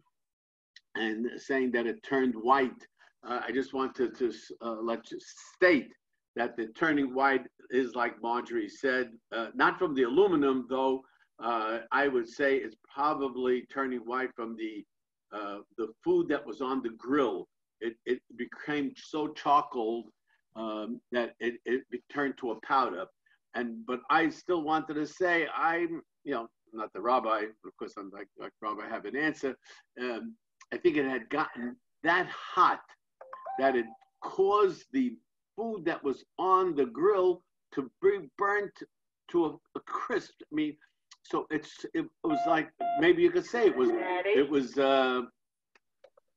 S2: and saying that it turned white. Uh, I just wanted to let you state that the turning white is like Marjorie said, not from the aluminum though. I would say it's probably turning white from the the food that was on the grill it, it became so charcoal um, that it, it turned to a powder. And but I still wanted to say I'm, you know, not the rabbi. Of course, I'm like, like rabbi. I have an answer. Um, I think it had gotten that hot that it caused the food that was on the grill to be burnt to a, a crisp. I mean, so it's it, it, was like maybe you could say it was it was uh,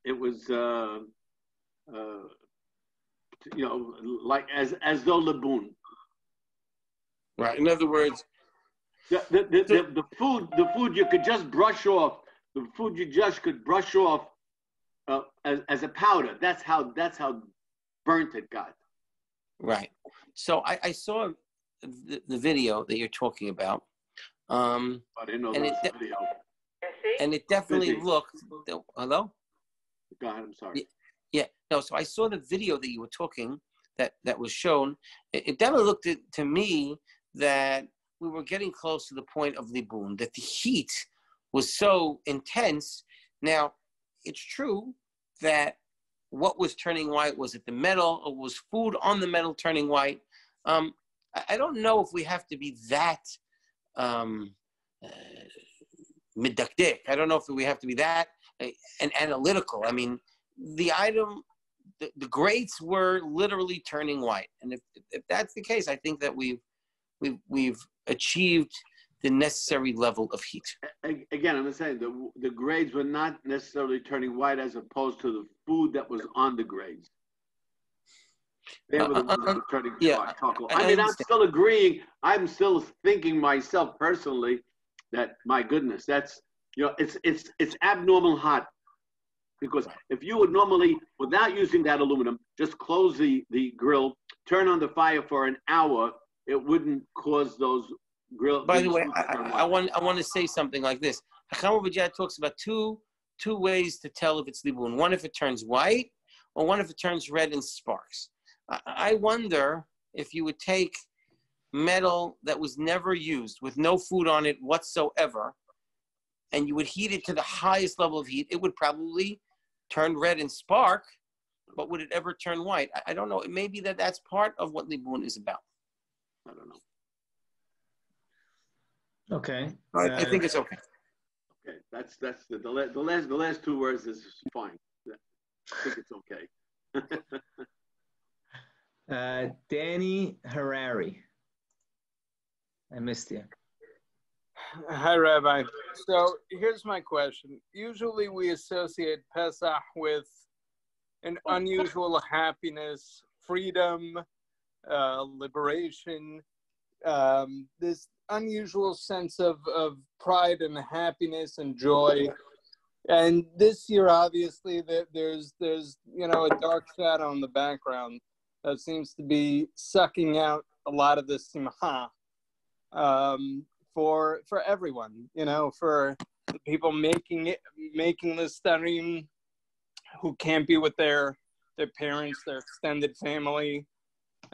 S2: it was uh, uh, you know, like as as though libun.
S3: Right. In other words,
S2: the the, the, the, the food the food you could just brush off. The food you just could brush off uh, as, as a powder. That's how that's how burnt it got.
S3: Right. So I, I saw the, the video that you're talking about. Um,
S2: I didn't know and it de- video.
S3: And it definitely looked. Hello.
S2: Go ahead. I'm sorry.
S3: No. So I saw the video that you were talking that that was shown. It, it definitely looked to me that we were getting close to the point of libun. That the heat was so intense. Now, it's true that what was turning white was it the metal or was food on the metal turning white? Um, I, I don't know if we have to be that um, uh, I don't know if we have to be that uh, and analytical. I mean, the item, the, the grates were literally turning white. And if, if that's the case, I think that we've, we've, we've achieved the necessary level of heat.
S2: Again, I'm saying the, the grades were not necessarily turning white as opposed to the food that was on the grades. They were the uh, uh, uh turning yeah, charcoal. I, I mean, I'm still agreeing. I'm still thinking myself personally that my goodness, that's you know, it's it's it's abnormal hot because if you would normally, without using that aluminum, just close the, the grill, turn on the fire for an hour, it wouldn't cause those grill.
S3: By the way, I, I, want I want to say something like this. Hakam talks about two two ways to tell if it's libun. One if it turns white, or one if it turns red and sparks. I, I wonder if you would take metal that was never used with no food on it whatsoever and you would heat it to the highest level of heat, it would probably turn red and spark, but would it ever turn white? I, I don't know. It may be that that's part of what Libun is about. I don't know.
S1: Okay.
S3: I, uh, I think it's okay.
S2: Okay, that's that's the, the, the last the last two words is fine. I think it's okay.
S1: uh, Danny Harari. I missed you.
S4: Hi, Rabbi. So here's my question. Usually we associate Pesach with an unusual happiness, freedom, uh, liberation. Um, this unusual sense of, of pride and happiness and joy. And this year, obviously, there's there's you know a dark shadow in the background that seems to be sucking out a lot of the simha um, for for everyone. You know, for people making it, making the studying, who can't be with their their parents, their extended family,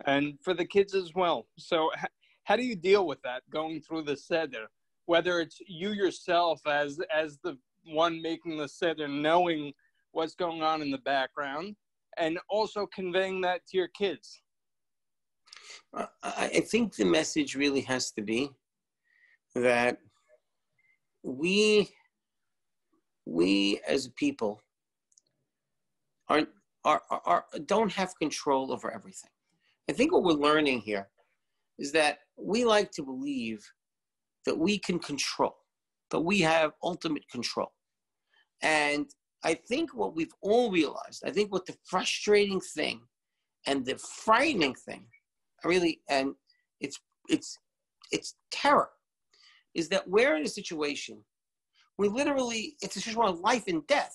S4: and for the kids as well. So, h- how do you deal with that going through the seder? Whether it's you yourself as as the one making the seder, knowing what's going on in the background, and also conveying that to your kids.
S3: I think the message really has to be that we we as people are, are, are, don't have control over everything. I think what we're learning here is that we like to believe that we can control, that we have ultimate control. And I think what we've all realized, I think what the frustrating thing and the frightening thing, really, and it's it's it's terror, is that we're in a situation we literally, it's a situation of life and death.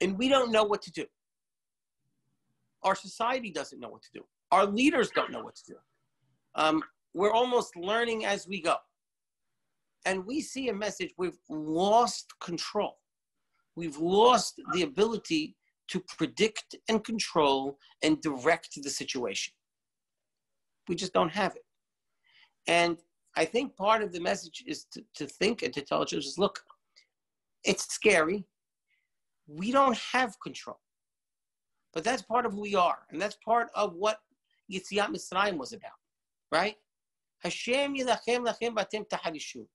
S3: And we don't know what to do. Our society doesn't know what to do. Our leaders don't know what to do. Um, we're almost learning as we go. And we see a message we've lost control. We've lost the ability to predict and control and direct the situation. We just don't have it. And I think part of the message is to, to think and to tell children look, it's scary. We don't have control. But that's part of who we are. And that's part of what Yetziat Mitzrayim was about, right? Hashem lachem.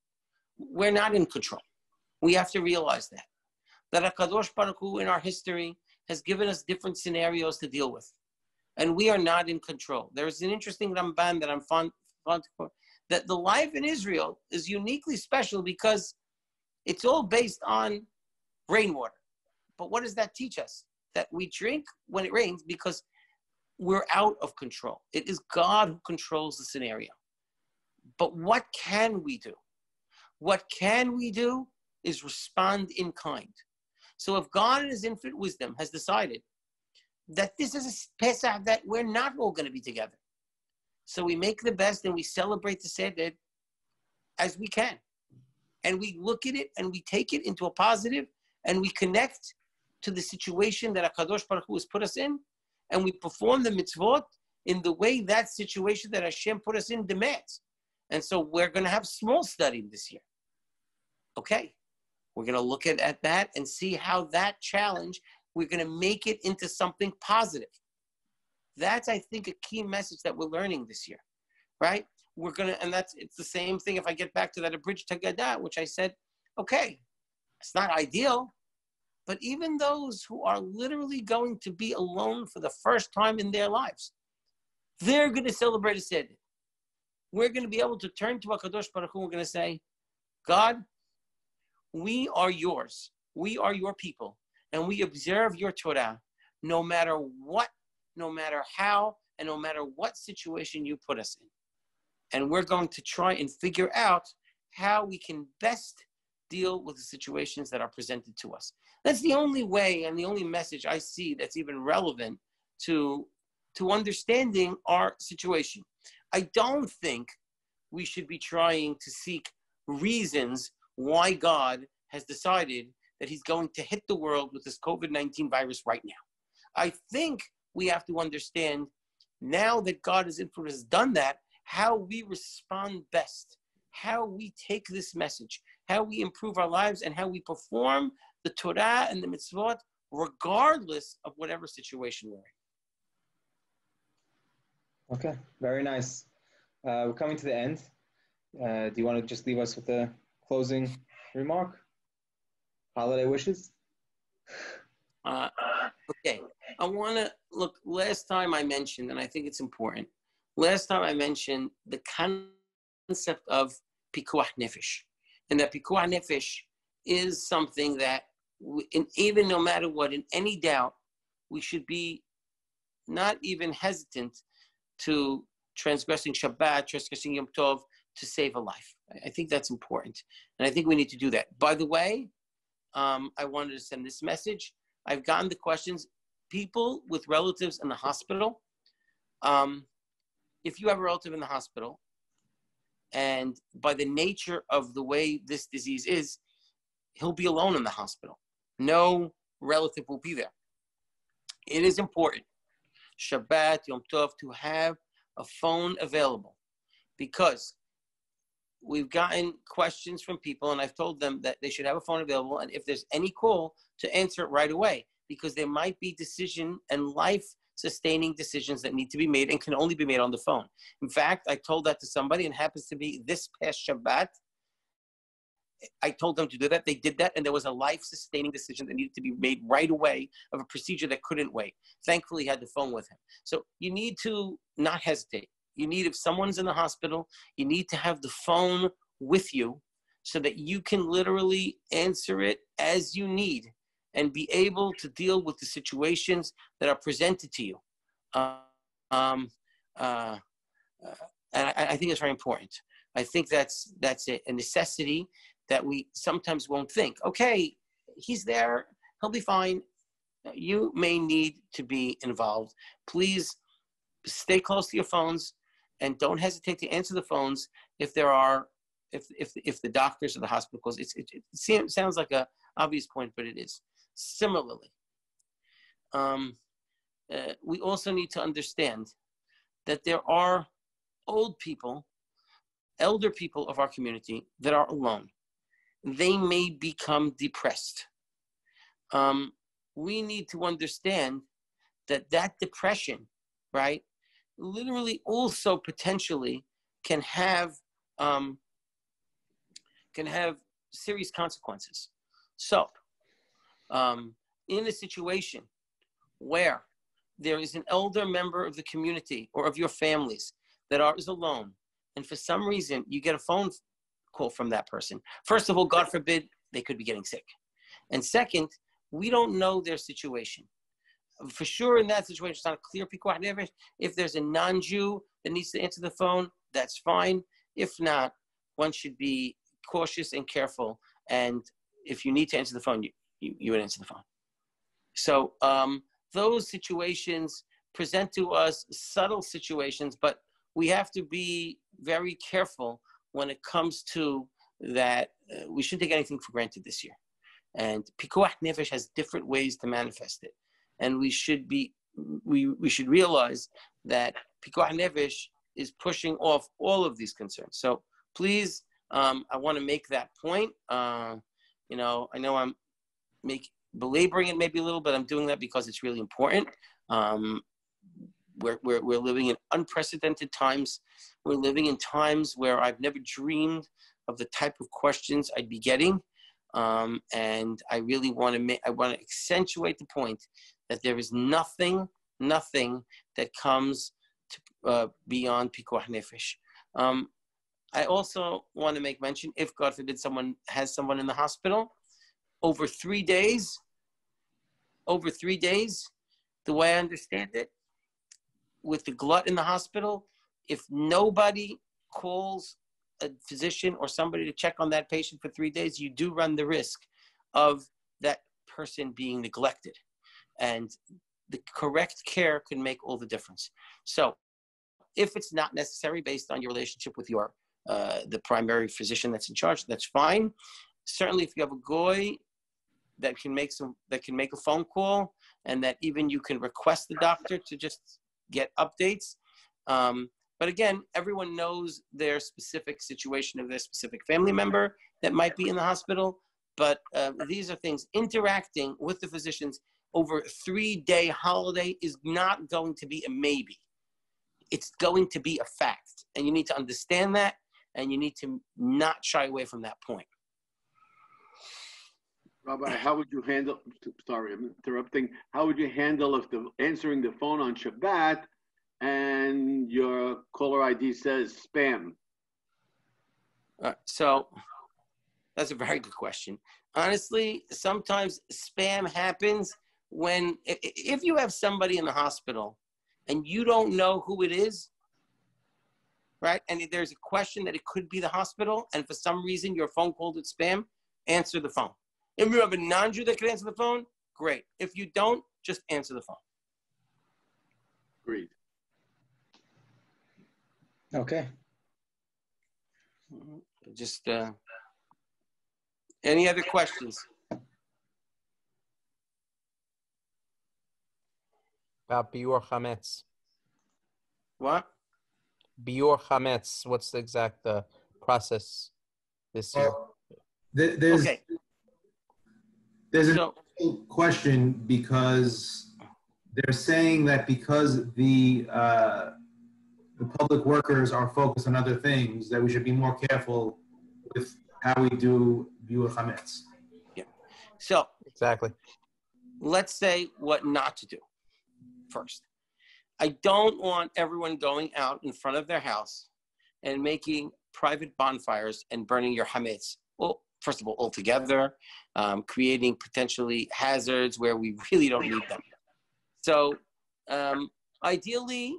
S3: We're not in control. We have to realize that. That HaKadosh Baruch Hu in our history has given us different scenarios to deal with. And we are not in control. There's an interesting Ramban that I'm fond, fond that the life in Israel is uniquely special because it's all based on rainwater. But what does that teach us? That we drink when it rains because we're out of control. It is God who controls the scenario. But what can we do? What can we do is respond in kind. So if God in his infinite wisdom has decided that this is a Pesach that we're not all going to be together, so we make the best and we celebrate the Seder as we can. And we look at it and we take it into a positive and we connect to the situation that HaKadosh Baruch Hu has put us in and we perform the mitzvot in the way that situation that Hashem put us in demands. And so we're going to have small study this year. Okay. We're going to look at, at that and see how that challenge, we're going to make it into something positive. That's, I think, a key message that we're learning this year, right? We're gonna, and that's it's the same thing. If I get back to that abridged Haggadah, which I said, okay, it's not ideal, but even those who are literally going to be alone for the first time in their lives, they're going to celebrate a Seder. We're going to be able to turn to Hakadosh Baruch Hu. We're going to say, God, we are yours. We are your people, and we observe your Torah, no matter what no matter how and no matter what situation you put us in. And we're going to try and figure out how we can best deal with the situations that are presented to us. That's the only way and the only message I see that's even relevant to, to understanding our situation. I don't think we should be trying to seek reasons why God has decided that he's going to hit the world with this COVID 19 virus right now. I think we have to understand now that God has influenced, has done that, how we respond best, how we take this message, how we improve our lives, and how we perform the Torah and the mitzvot, regardless of whatever situation we're
S1: in. Okay, very nice. Uh, we're coming to the end. Uh, do you want to just leave us with a closing remark? Holiday wishes?
S3: Uh, okay. I want to look. Last time I mentioned, and I think it's important. Last time I mentioned the concept of pikuach nefesh, and that pikuach nefesh is something that, we, in, even no matter what, in any doubt, we should be not even hesitant to transgressing Shabbat, transgressing Yom Tov to save a life. I think that's important. And I think we need to do that. By the way, um, I wanted to send this message. I've gotten the questions. People with relatives in the hospital, um, if you have a relative in the hospital, and by the nature of the way this disease is, he'll be alone in the hospital. No relative will be there. It is important, Shabbat, Yom Tov, to have a phone available because we've gotten questions from people and I've told them that they should have a phone available and if there's any call to answer it right away because there might be decision and life sustaining decisions that need to be made and can only be made on the phone. In fact, I told that to somebody and happens to be this past Shabbat. I told them to do that. They did that, and there was a life sustaining decision that needed to be made right away of a procedure that couldn't wait. Thankfully, he had the phone with him. So you need to not hesitate. You need, if someone's in the hospital, you need to have the phone with you so that you can literally answer it as you need and be able to deal with the situations that are presented to you. Um, uh, uh, and I, I, think it's very important. I think that's that's a, necessity that we sometimes won't think. Okay, he's there, he'll be fine. You may need to be involved. Please stay close to your phones and don't hesitate to answer the phones if there are if if if the doctors or the hospital calls. It's, it, it sounds like a obvious point, but it is. Similarly, um, uh, we also need to understand that there are old people, elder people of our community that are alone. They may become depressed. Um, we need to understand that that depression, right, literally also potentially can have um, can have serious consequences. So um, in a situation where there is an elder member of the community or of your families that are is alone, and for some reason you get a phone call from that person. First of all, God forbid they could be getting sick, and second, we don't know their situation. For sure, in that situation, it's not a clear. If there's a non-Jew that needs to answer the phone, that's fine. If not, one should be cautious and careful. And if you need to answer the phone, you, you, you would answer the phone. So um, those situations present to us subtle situations, but we have to be very careful when it comes to that. Uh, we shouldn't take anything for granted this year. And pikuach nefesh has different ways to manifest it. And we should be, we, we should realize that pikuach nefesh is pushing off all of these concerns. So please, um, I want to make that point. Uh, you know, I know I'm make belaboring it maybe a little, but I'm doing that because it's really important. Um, we're, we're, we're living in unprecedented times. We're living in times where I've never dreamed of the type of questions I'd be getting. Um, and I really want to make, I want to accentuate the point that there is nothing, nothing that comes to, uh, beyond pikuach nefesh. Um, I also want to make mention, if God forbid someone has someone in the hospital, over three days, over three days, the way I understand it, with the glut in the hospital, if nobody calls a physician or somebody to check on that patient for three days, you do run the risk of that person being neglected. And the correct care can make all the difference. So, if it's not necessary based on your relationship with your uh, the primary physician that's in charge, that's fine. Certainly, if you have a goy that can make some that can make a phone call and that even you can request the doctor to just get updates. Um, but again everyone knows their specific situation of their specific family member that might be in the hospital. But uh, these are things interacting with the physicians over a three day holiday is not going to be a maybe. It's going to be a fact. And you need to understand that and you need to not shy away from that point
S2: Rabbi, how would you handle? Sorry, I'm interrupting. How would you handle if the answering the phone on Shabbat and your caller ID says spam?
S3: Uh, so that's a very good question. Honestly, sometimes spam happens when if you have somebody in the hospital and you don't know who it is, right? And there's a question that it could be the hospital, and for some reason your phone called it spam, answer the phone. If you have a non-Jew that can answer the phone, great. If you don't, just answer the phone.
S2: Agreed.
S1: Okay.
S3: Just uh, any other questions?
S5: About Biur Chametz.
S3: What?
S5: Biur Chametz. What's the exact uh, process this year?
S6: Well, there- There's,
S3: Okay,
S6: there's a
S3: so
S6: question because they're saying that because the, uh, the public workers are focused on other things, that we should be more careful with how we do Biur Chametz. Yeah.
S3: So
S5: Exactly.
S3: let's say what not to do first. I don't want everyone going out in front of their house and making private bonfires and burning your hametz. Well, first of all, altogether, um, creating potentially hazards where we really don't need them. So, um, ideally,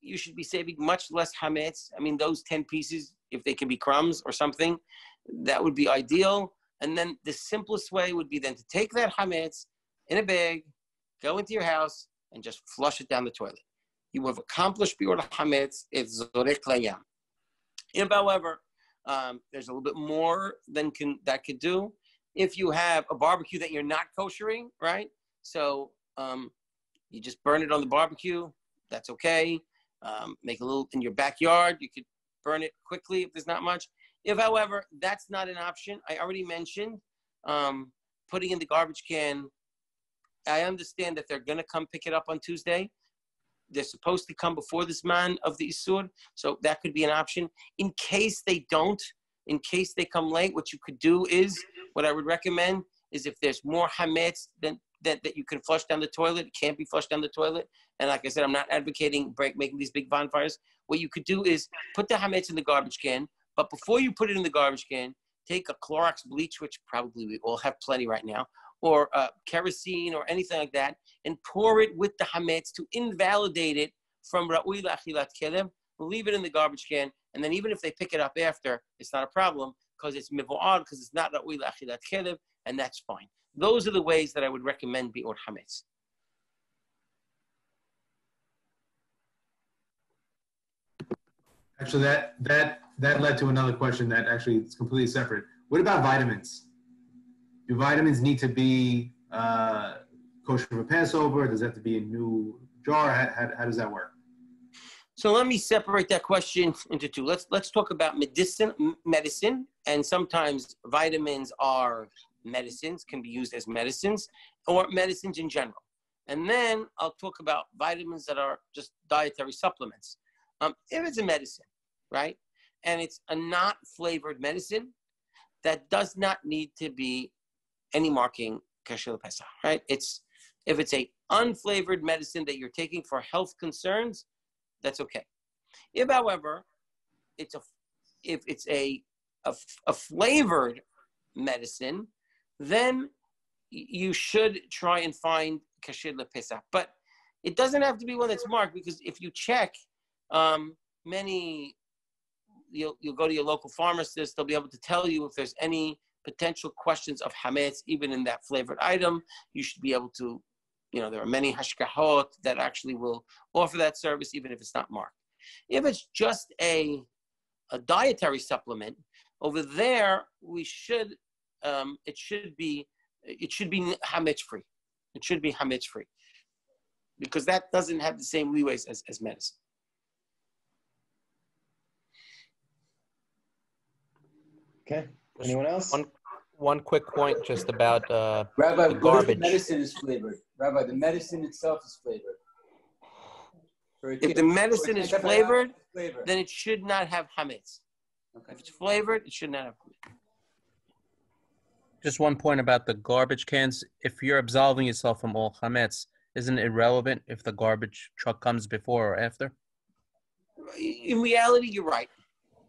S3: you should be saving much less hametz. I mean, those 10 pieces, if they can be crumbs or something, that would be ideal. And then the simplest way would be then to take that hametz in a bag, go into your house, and just flush it down the toilet. You have accomplished biur hametz. It's zorek layam. If, however, um, there's a little bit more than can that could do. If you have a barbecue that you're not koshering, right? So um, you just burn it on the barbecue. That's okay. Um, make a little in your backyard. You could burn it quickly if there's not much. If, however, that's not an option, I already mentioned um, putting in the garbage can. I understand that they're going to come pick it up on Tuesday. They're supposed to come before this man of the Isur, so that could be an option. In case they don't, in case they come late, what you could do is, what I would recommend is if there's more hametz than that, that you can flush down the toilet, it can't be flushed down the toilet. And like I said, I'm not advocating break, making these big bonfires. What you could do is put the hametz in the garbage can, but before you put it in the garbage can, take a Clorox bleach, which probably we all have plenty right now, or uh, kerosene or anything like that, and pour it with the hametz to invalidate it from ra'ui la'achilat kelev. Leave it in the garbage can, and then even if they pick it up after, it's not a problem because it's mivo'ad, because it's not ra'ui la'achilat kelev, and that's fine. Those are the ways that I would recommend biur hametz.
S6: Actually, that, that, that led to another question that actually is completely separate. What about vitamins? Do vitamins need to be uh, kosher for Passover? Does it have to be a new jar? How, how, how does that work?
S3: So let me separate that question into two. Let's let's talk about medicine, medicine, and sometimes vitamins are medicines, can be used as medicines, or medicines in general. And then I'll talk about vitamins that are just dietary supplements. Um, if it's a medicine, right, and it's a not flavored medicine, that does not need to be any marking kasher pesach, right? It's if it's a unflavored medicine that you're taking for health concerns, that's okay. If, however, it's a if it's a a, a flavored medicine, then you should try and find kasher pesach. But it doesn't have to be one that's marked because if you check, um, many you'll you'll go to your local pharmacist. They'll be able to tell you if there's any potential questions of hametz, even in that flavored item. You should be able to, you know, there are many hashgachot that actually will offer that service, even if it's not marked. If it's just a a dietary supplement, over there we should um, it should be it should be hametz free. It should be hametz free because that doesn't have the same leeways as, as medicine.
S1: Okay. Anyone else?
S5: One, one quick point just about uh,
S7: Rabbi,
S5: The garbage.
S7: medicine is flavored? Rabbi, the medicine itself is flavored.
S3: If the medicine is
S7: for a kid,
S3: flavored,
S7: flavor.
S3: then it should not have hametz.
S7: Okay.
S3: If it's flavored, it should not have.
S5: just one point about the garbage cans. If you're absolving yourself from all chametz, isn't it irrelevant if the garbage truck comes before or after?
S3: In reality, you're right.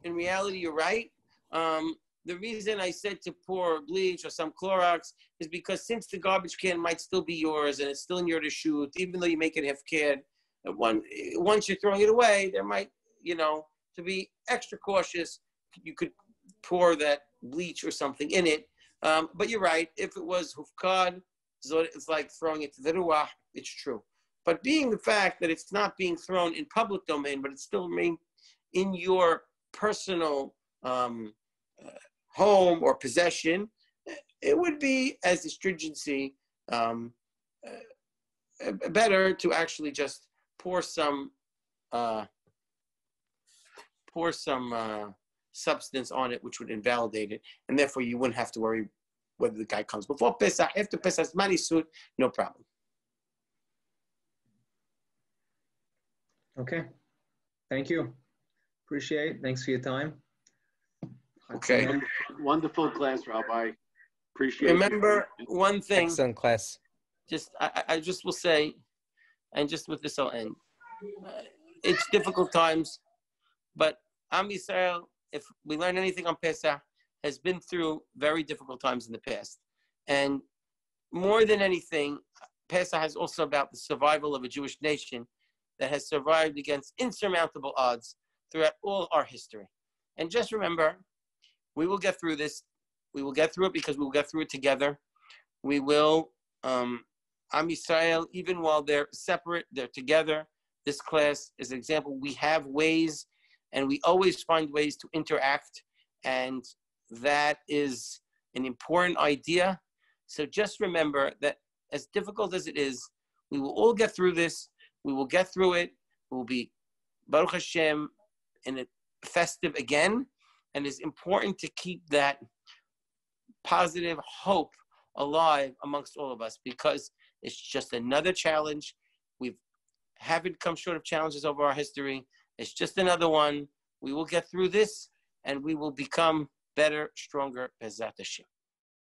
S3: In reality, you're right. Um, the reason I said to pour bleach or some Clorox is because since the garbage can might still be yours and it's still in your reshut, even though you make it hefker, one once you're throwing it away, there might, you know, to be extra cautious, you could pour that bleach or something in it. Um, but you're right. If it was hufkar, it's like throwing it to the ruach. It's true. But being the fact that it's not being thrown in public domain, but it's still in your personal um, uh, home or possession, it would be as astringency um, uh, better to actually just pour some uh, pour some uh, substance on it, which would invalidate it, and therefore you wouldn't have to worry whether the guy comes before Pesach, after money suit, no problem.
S1: Okay. Thank you. Appreciate it. Thanks for your time.
S3: Okay.
S2: Wonderful- Wonderful class, Rabbi. Appreciate it.
S3: Remember one thing.
S5: Excellent class.
S3: just I, I I just will say, and just with this I'll end. Uh, it's difficult times, but Am Yisrael, if we learn anything on Pesach, has been through very difficult times in the past, and more than anything, Pesach is also about the survival of a Jewish nation that has survived against insurmountable odds throughout all our history. And just remember, we will get through this. We will get through it because we will get through it together. We will um, Am Yisrael, even while they're separate, they're together. This class is an example. We have ways, and we always find ways to interact, and that is an important idea. So just remember that as difficult as it is, we will all get through this. We will get through it. We will be Baruch Hashem in a festive again, and it's important to keep that positive hope alive amongst all of us because it's just another challenge. We haven't come short of challenges over our history. It's just another one. We will get through this and we will become better, stronger, Bezat.